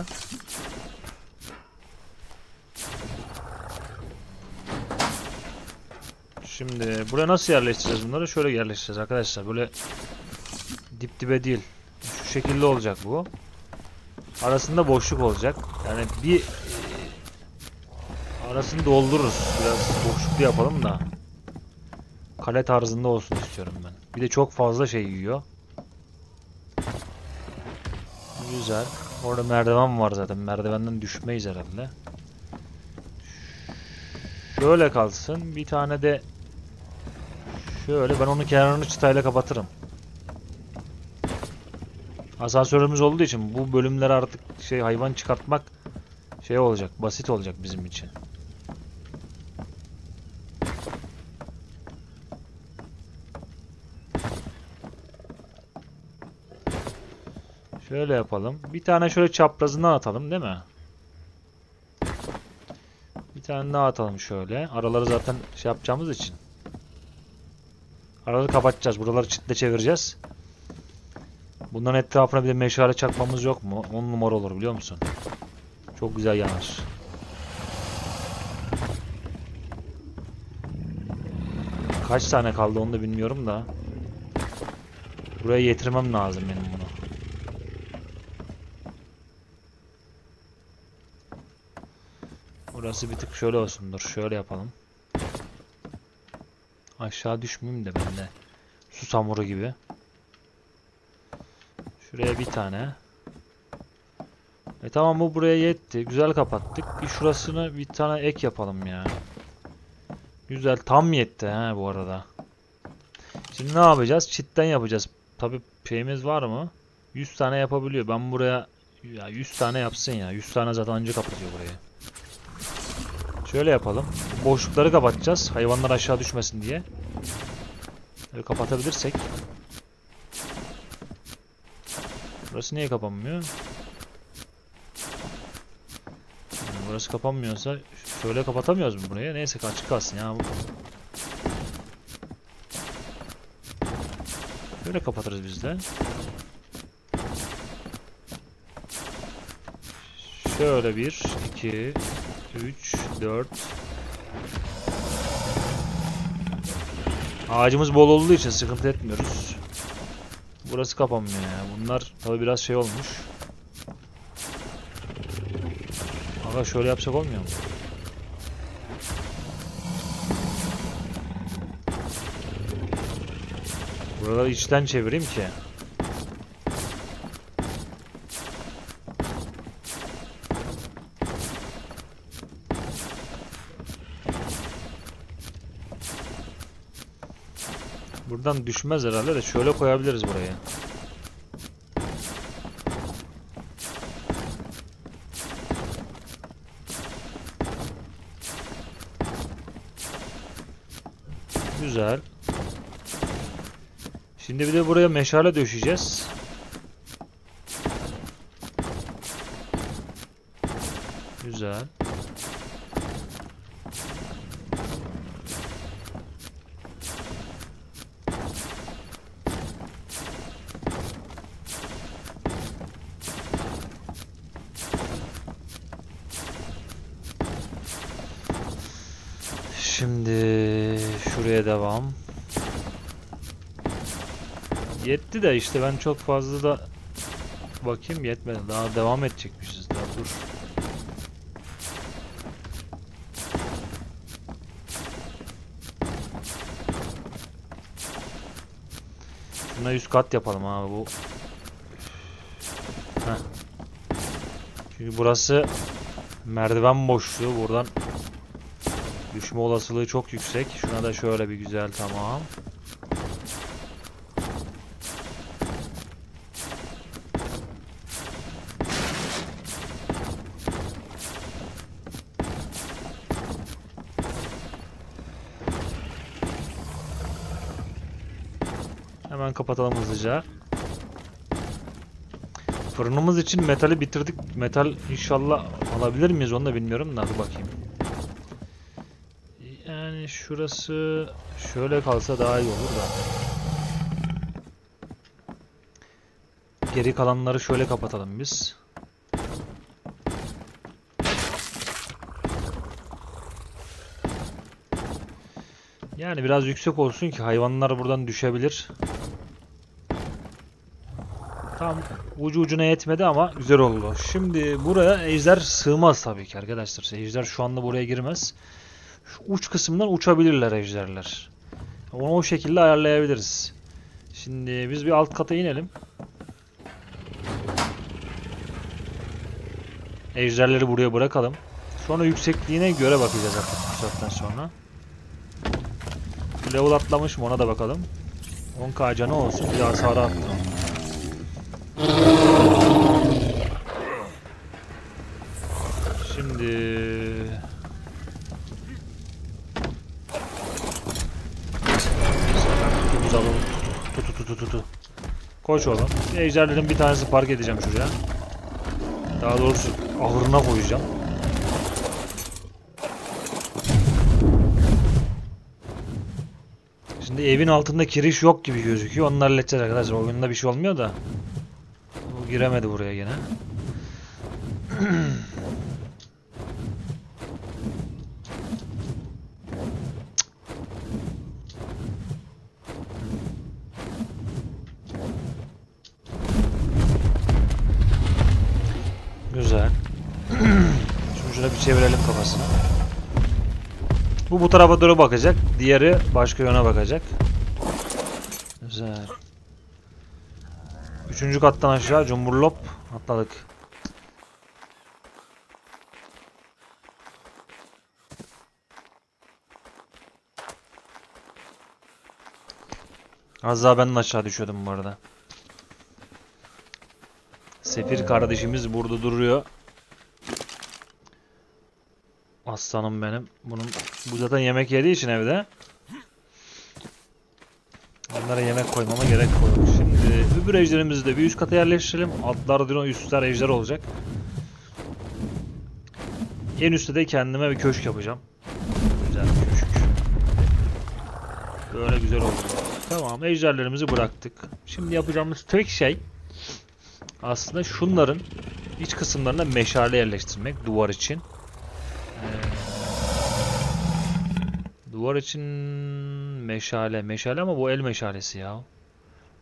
Şimdi buraya nasıl yerleştireceğiz bunları? Şöyle yerleştireceğiz arkadaşlar. Böyle dip dibe değil. Şu şekilde olacak bu. Arasında boşluk olacak. Yani bir arasını doldururuz. Biraz boşluklu yapalım da. Kale tarzında olsun istiyorum ben. Bir de çok fazla şey yiyor. Güzel. Orada merdiven var zaten. Merdivenden düşmeyiz herhalde. Şöyle kalsın. Bir tane de şöyle ben onun kenarını çıtayla kapatırım. Asansörümüz olduğu için bu bölümler artık şey hayvan çıkartmak şey olacak. Basit olacak bizim için. Şöyle yapalım. Bir tane şöyle çaprazından atalım değil mi? Bir tane daha atalım şöyle. Araları zaten şey yapacağımız için. Araları kapatacağız. Buraları çitle çevireceğiz. Bunların etrafına bir de meşale çakmamız yok mu? 10 numara olur biliyor musun? Çok güzel yanar. Kaç tane kaldı onu da bilmiyorum da. Buraya getirmem lazım benim bunu. Burası bir tık şöyle olsun. Dur şöyle yapalım. Aşağı düşmeyeyim de ben de. Su samuru gibi. Şuraya bir tane. E tamam bu buraya yetti. Güzel kapattık. Bir şurasını bir tane ek yapalım ya. Güzel tam yetti ha bu arada. Şimdi ne yapacağız? Çitten yapacağız. Tabi şeyimiz var mı? 100 tane yapabiliyor. Ben buraya ya 100 tane yapsın ya. 100 tane zaten anca kapatıyor burayı. Şöyle yapalım. Boşlukları kapatacağız. Hayvanlar aşağı düşmesin diye. Böyle kapatabilirsek. Burası niye kapanmıyor? Yani burası kapanmıyorsa şöyle kapatamıyoruz mu buraya? Neyse açık kalsın ya. Böyle kapatırız biz de. Şöyle bir, iki, 3, 4 Ağacımız bol olduğu için sıkıntı etmiyoruz. Burası kapanmıyor ya. Bunlar tabi biraz şey olmuş. Aga şöyle yapsak olmuyor mu? Buraları içten çevireyim ki. Buradan düşmez herhalde de şöyle koyabiliriz buraya. Güzel. Şimdi bir de buraya meşale döşeyeceğiz. Yetti de işte ben çok fazla da bakayım yetmedi. Daha devam edecekmişiz daha dur. Buna 100 kat yapalım abi bu. Heh. Çünkü burası merdiven boşluğu. Buradan düşme olasılığı çok yüksek. Şuna da şöyle bir güzel tamam. Kapatalım hızlıca. Fırınımız için metali bitirdik. Metal inşallah alabilir miyiz onu da bilmiyorum da bakayım. Yani şurası şöyle kalsa daha iyi olur da. Geri kalanları şöyle kapatalım biz. Yani biraz yüksek olsun ki hayvanlar buradan düşebilir. Tam ucu ucuna yetmedi ama güzel oldu. Şimdi buraya ejder sığmaz tabii ki arkadaşlar. Ejder şu anda buraya girmez. Şu uç kısımdan uçabilirler ejderler. Onu o şekilde ayarlayabiliriz. Şimdi biz bir alt kata inelim. Ejderleri buraya bırakalım. Sonra yüksekliğine göre bakacağız artık bu saatten sonra. Level atlamış mı ona da bakalım. 10k canı olsun bir daha hasarı attı. Şimdi Tutumuzu alalım. Tut tut tut tut tut. Koş oğlum. Ejderlerin bir tanesi park edeceğim şuraya. Daha doğrusu ahırına koyacağım. Şimdi evin altında kiriş yok gibi gözüküyor. Onu halledeceğiz arkadaşlar. Oyunda bir şey olmuyor da. Giremedi buraya gene. Güzel. Şimdi şuna bir çevirelim kafasını. Bu bu tarafa doğru bakacak. Diğeri başka yöne bakacak. Güzel. Üçüncü kattan aşağı cumburlop atladık. Az daha ben de aşağı düşüyordum bu arada. Sefir kardeşimiz burada duruyor. Aslanım benim. Bunun bu zaten yemek yediği için evde. Onlara yemek koymama gerek yok. Şimdi öbür ejderimizi de bir üst kata yerleştirelim. Altlar dino üstler ejder olacak. En üstte de kendime bir köşk yapacağım. Güzel bir köşk. Böyle güzel oldu. Tamam ejderlerimizi bıraktık. Şimdi yapacağımız tek şey aslında şunların iç kısımlarına meşale yerleştirmek duvar için. Ee, duvar için meşale. Meşale ama bu el meşalesi ya.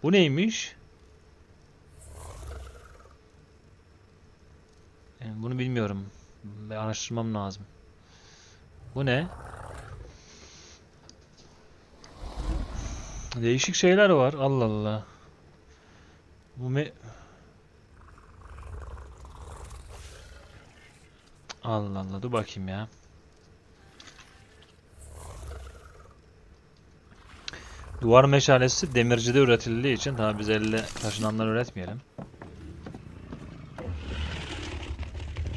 Bu neymiş? Yani bunu bilmiyorum. Bir araştırmam lazım. Bu ne? Değişik şeyler var. Allah Allah. Bu me... Allah Allah. Dur bakayım ya. Duvar meşalesi demircide üretildiği için tabi biz elle taşınanlar üretmeyelim.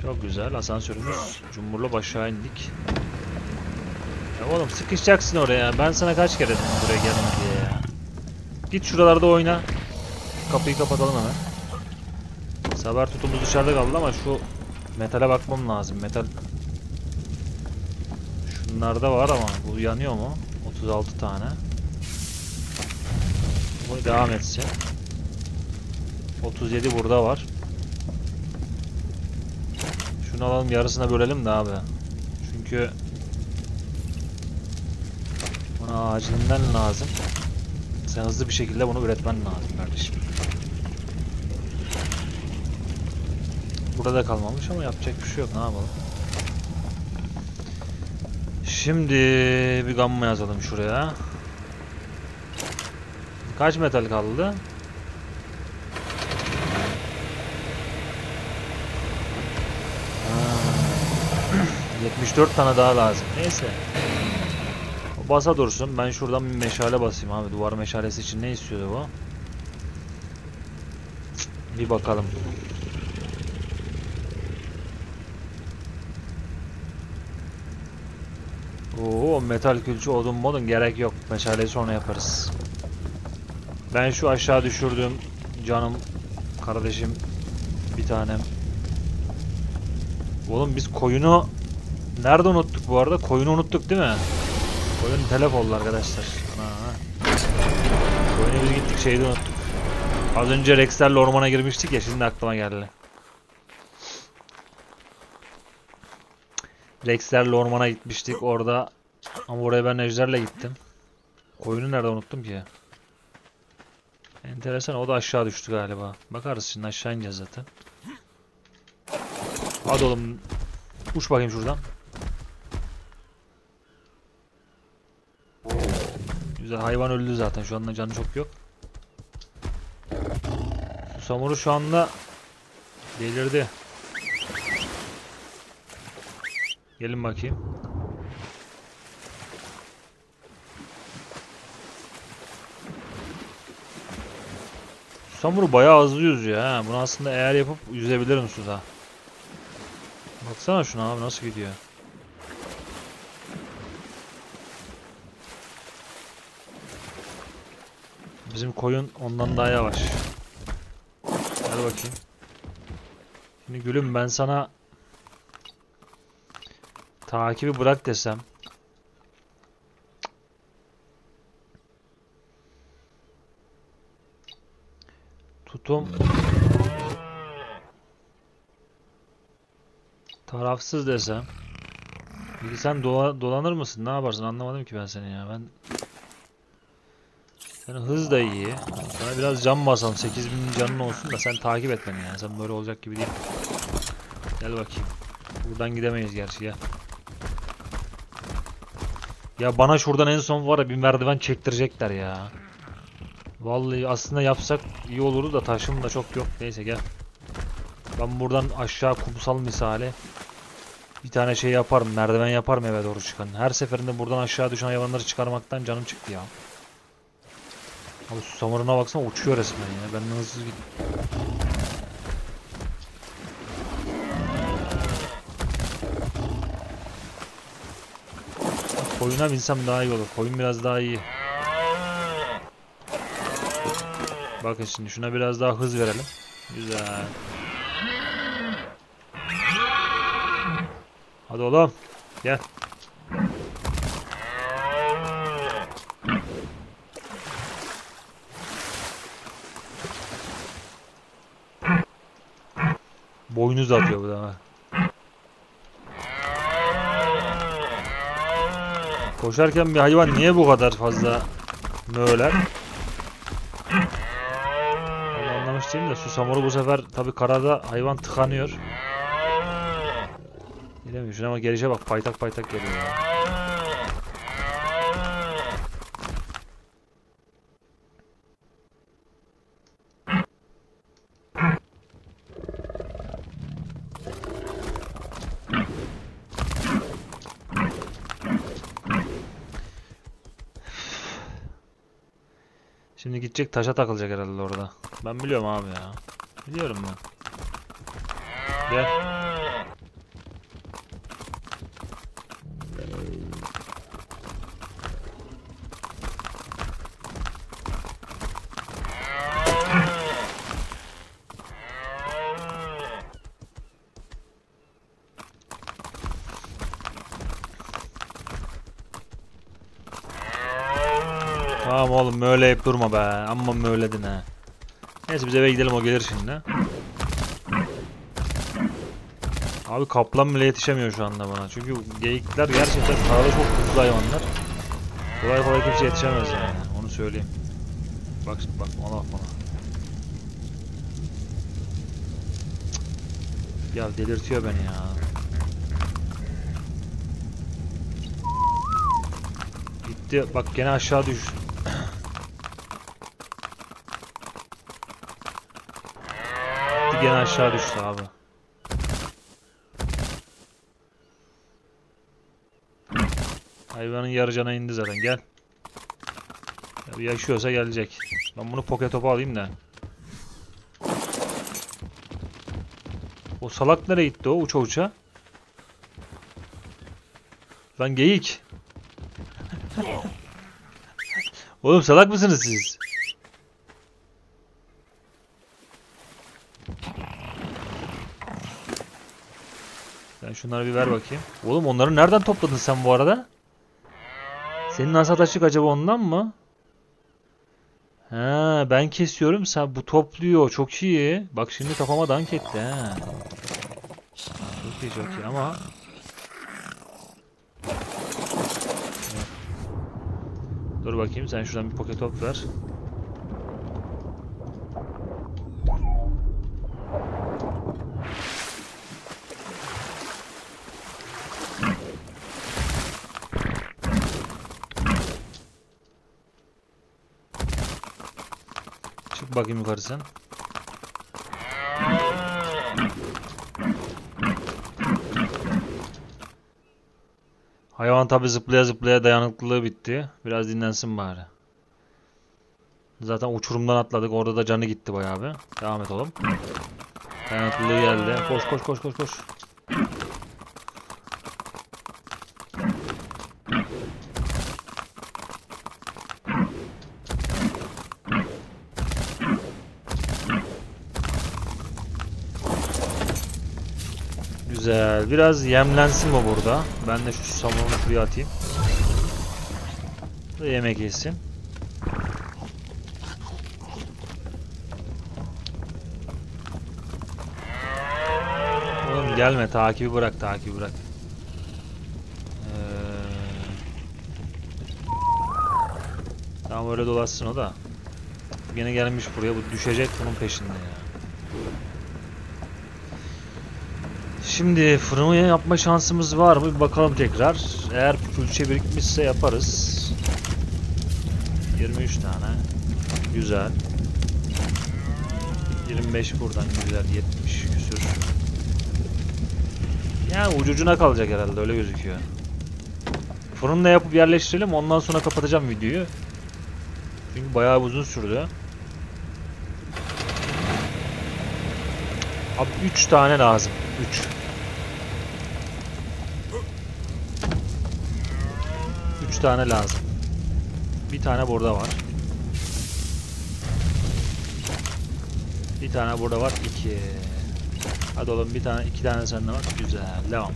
Çok güzel. Asansörümüz cumburla aşağı indik. Ya oğlum sıkışacaksın oraya. Ben sana kaç kere dedim buraya gelme diye ya. Git şuralarda oyna. Kapıyı kapatalım hemen. Saber tutumuz dışarıda kaldı ama şu metale bakmam lazım. Metal Şunlarda var ama bu yanıyor mu? 36 tane. Bu devam etsin. 37 burada var. Şunu alalım yarısına bölelim de abi. Çünkü buna acilinden lazım. Sen hızlı bir şekilde bunu üretmen lazım kardeşim. Burada kalmamış ama yapacak bir şey yok. Ne yapalım? Şimdi bir gamma yazalım şuraya. Kaç metal kaldı? Ha. 74 tane daha lazım. Neyse. O basa dursun. Ben şuradan bir meşale basayım abi. Duvar meşalesi için ne istiyordu bu? Bir bakalım. Oo metal külçü odun modun gerek yok. Meşaleyi sonra yaparız. Ben şu aşağı düşürdüğüm canım kardeşim bir tanem. Oğlum biz koyunu nerede unuttuk bu arada? Koyunu unuttuk değil mi? Koyun telef oldu arkadaşlar. Ana. Koyunu biz gittik şeyde unuttuk. Az önce Rex'lerle ormana girmiştik ya şimdi aklıma geldi. Rex'lerle ormana gitmiştik orada ama oraya ben ejderle gittim. Koyunu nerede unuttum ki? Enteresan o da aşağı düştü galiba. Bakarız şimdi aşağı ineceğiz zaten. Hadi oğlum uç bakayım şuradan. Güzel hayvan öldü zaten şu anda canı çok yok. Susamuru şu anda delirdi. Gelin bakayım. Susamuru bayağı hızlı yüzüyor ha. Bunu aslında eğer yapıp yüzebilirim suda. Baksana şuna abi nasıl gidiyor. Bizim koyun ondan daha yavaş. Gel bakayım. Şimdi gülüm ben sana takibi bırak desem. Tutum tarafsız desem. Peki sen dola- dolanır mısın? Ne yaparsın? Anlamadım ki ben seni ya. Ben senin hız da iyi. Sana biraz can basalım. 8000 canın olsun da sen takip et beni yani. Sen böyle olacak gibi değil. Gel bakayım. Buradan gidemeyiz gerçi ya. Ya bana şuradan en son var ya bir merdiven çektirecekler ya. Vallahi aslında yapsak iyi olurdu da taşım da çok yok. Neyse gel. Ben buradan aşağı kumsal misali bir tane şey yaparım. Merdiven yaparım eve doğru çıkan. Her seferinde buradan aşağı düşen hayvanları çıkarmaktan canım çıktı ya. Abi su samuruna baksana uçuyor resmen ya. Benden hızlı git. Koyuna binsem daha iyi olur. Koyun biraz daha iyi. Bakın şimdi şuna biraz daha hız verelim. Güzel. Hadi oğlum. Gel. Boynuz atıyor bu da. Koşarken bir hayvan niye bu kadar fazla möğler? Onu anlamış değilim de susamuru bu sefer tabi karada hayvan tıkanıyor. Gidemiyor. Şuna ama gelişe bak. Paytak paytak geliyor gidecek taşa takılacak herhalde orada. Ben biliyorum abi ya. Biliyorum ben. Gel. Möyleyip durma be. Amma möyledin ha. Neyse biz eve gidelim o gelir şimdi. Abi kaplan bile yetişemiyor şu anda bana. Çünkü geyikler gerçekten karada çok hızlı hayvanlar. Kolay kolay kimse yetişemez yani. Onu söyleyeyim. Bak bak ona bak bana. Ya delirtiyor beni ya. Gitti bak gene aşağı düş. Gene aşağı düştü abi. Hayvanın yarı cana indi zaten gel. Ya yaşıyorsa gelecek. Ben bunu poke topu alayım da. O salak nereye gitti o uça uça? Lan geyik. Oğlum salak mısınız siz? Şunları bir ver bakayım. Oğlum onları nereden topladın sen bu arada? Senin hasat açık acaba ondan mı? Ha, ben kesiyorum sen bu topluyor çok iyi. Bak şimdi kafama dank etti ha. Çok iyi çok iyi ama Dur bakayım sen şuradan bir poket top ver. Çık bakayım yukarı sen. Hayvan tabi zıplaya zıplaya dayanıklılığı bitti. Biraz dinlensin bari. Zaten uçurumdan atladık. Orada da canı gitti bayağı bir. Devam et oğlum. Dayanıklılığı geldi. Koş koş koş koş koş. Güzel. Biraz yemlensin bu burada. Ben de şu susamını şuraya atayım. Da yemek yesin. Oğlum gelme. Takibi bırak. Takibi bırak. Ee... Tamam öyle dolaşsın o da. Gene gelmiş buraya. Bu düşecek bunun peşinde ya. Şimdi fırını yapma şansımız var mı? Bir bakalım tekrar. Eğer külçe birikmişse yaparız. 23 tane. Güzel. 25 buradan güzel. 70 küsür. Yani ucucuna kalacak herhalde öyle gözüküyor. Fırını da yapıp yerleştirelim ondan sonra kapatacağım videoyu. Çünkü bayağı uzun sürdü. Abi 3 tane lazım. 3. tane lazım. Bir tane burada var. Bir tane burada var. 2. Hadi oğlum bir tane iki tane sende var. Güzel. Devam.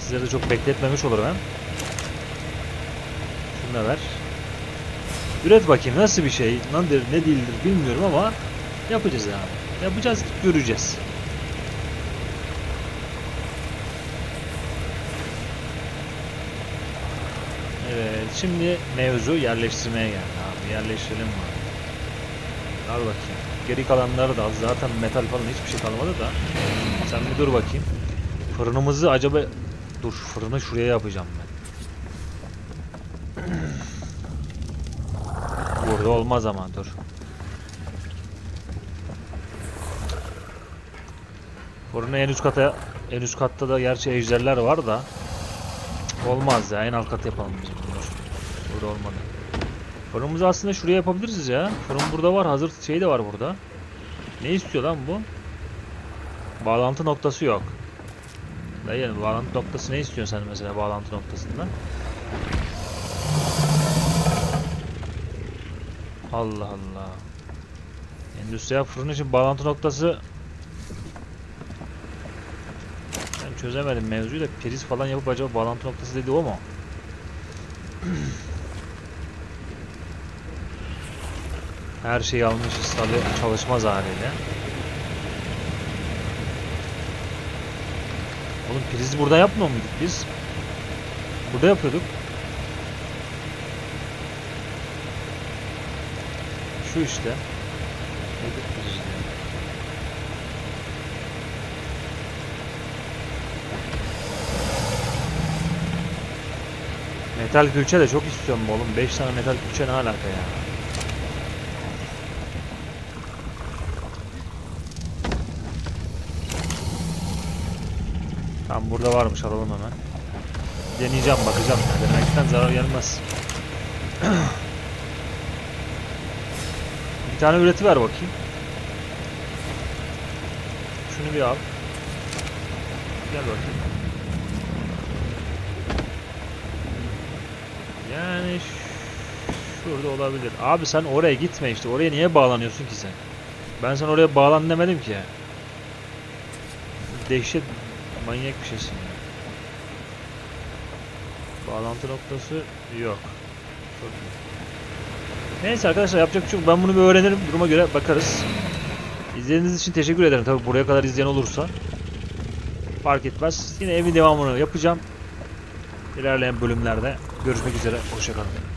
Sizleri de çok bekletmemiş olurum hem. Şunu da ver. Üret bakayım nasıl bir şey, nedir, ne değildir bilmiyorum ama yapacağız abi. Yapacağız, göreceğiz. Evet, şimdi mevzu yerleştirmeye geldi abi. Yerleştirelim mi? Al bakayım. Geri kalanları da al. Zaten metal falan hiçbir şey kalmadı da. Sen bir dur bakayım. Fırınımızı acaba... Dur fırını şuraya yapacağım ben. Burada olmaz ama dur. Fırını en üst kata en üst katta da gerçi ejderler var da olmaz ya en alt kat yapalım biz. Burada olmadı. Fırınımızı aslında şuraya yapabiliriz ya. Fırın burada var. Hazır şey de var burada. Ne istiyor lan bu? Bağlantı noktası yok. Dayı bağlantı noktası ne istiyorsun sen mesela bağlantı noktasında? Allah Allah. Endüstriyel fırın için bağlantı noktası ben çözemedim mevzuyu da priz falan yapıp acaba bağlantı noktası dedi o mu? Her şeyi almışız tabi çalışmaz haliyle. Oğlum prizi burada yapmıyor muyduk biz? Burada yapıyorduk. Şu işte. Priz. Metal külçe de çok istiyorum oğlum. 5 tane metal külçe ne alaka ya? Tam burada varmış alalım hemen. Deneyeceğim bakacağım ya. Denemekten zarar gelmez. bir tane üreti ver bakayım. Şunu bir al. Gel bakayım. Yani şurada olabilir. Abi sen oraya gitme işte. Oraya niye bağlanıyorsun ki sen? Ben sana oraya bağlan demedim ki. Dehşet manyak bir şeysin ya. Bağlantı noktası yok. Çok iyi. Neyse arkadaşlar yapacak bir şey yok. Ben bunu bir öğrenirim. Duruma göre bakarız. İzlediğiniz için teşekkür ederim. Tabi buraya kadar izleyen olursa. Fark etmez. Yine evin devamını yapacağım. İlerleyen bölümlerde görüşmek üzere. Hoşçakalın.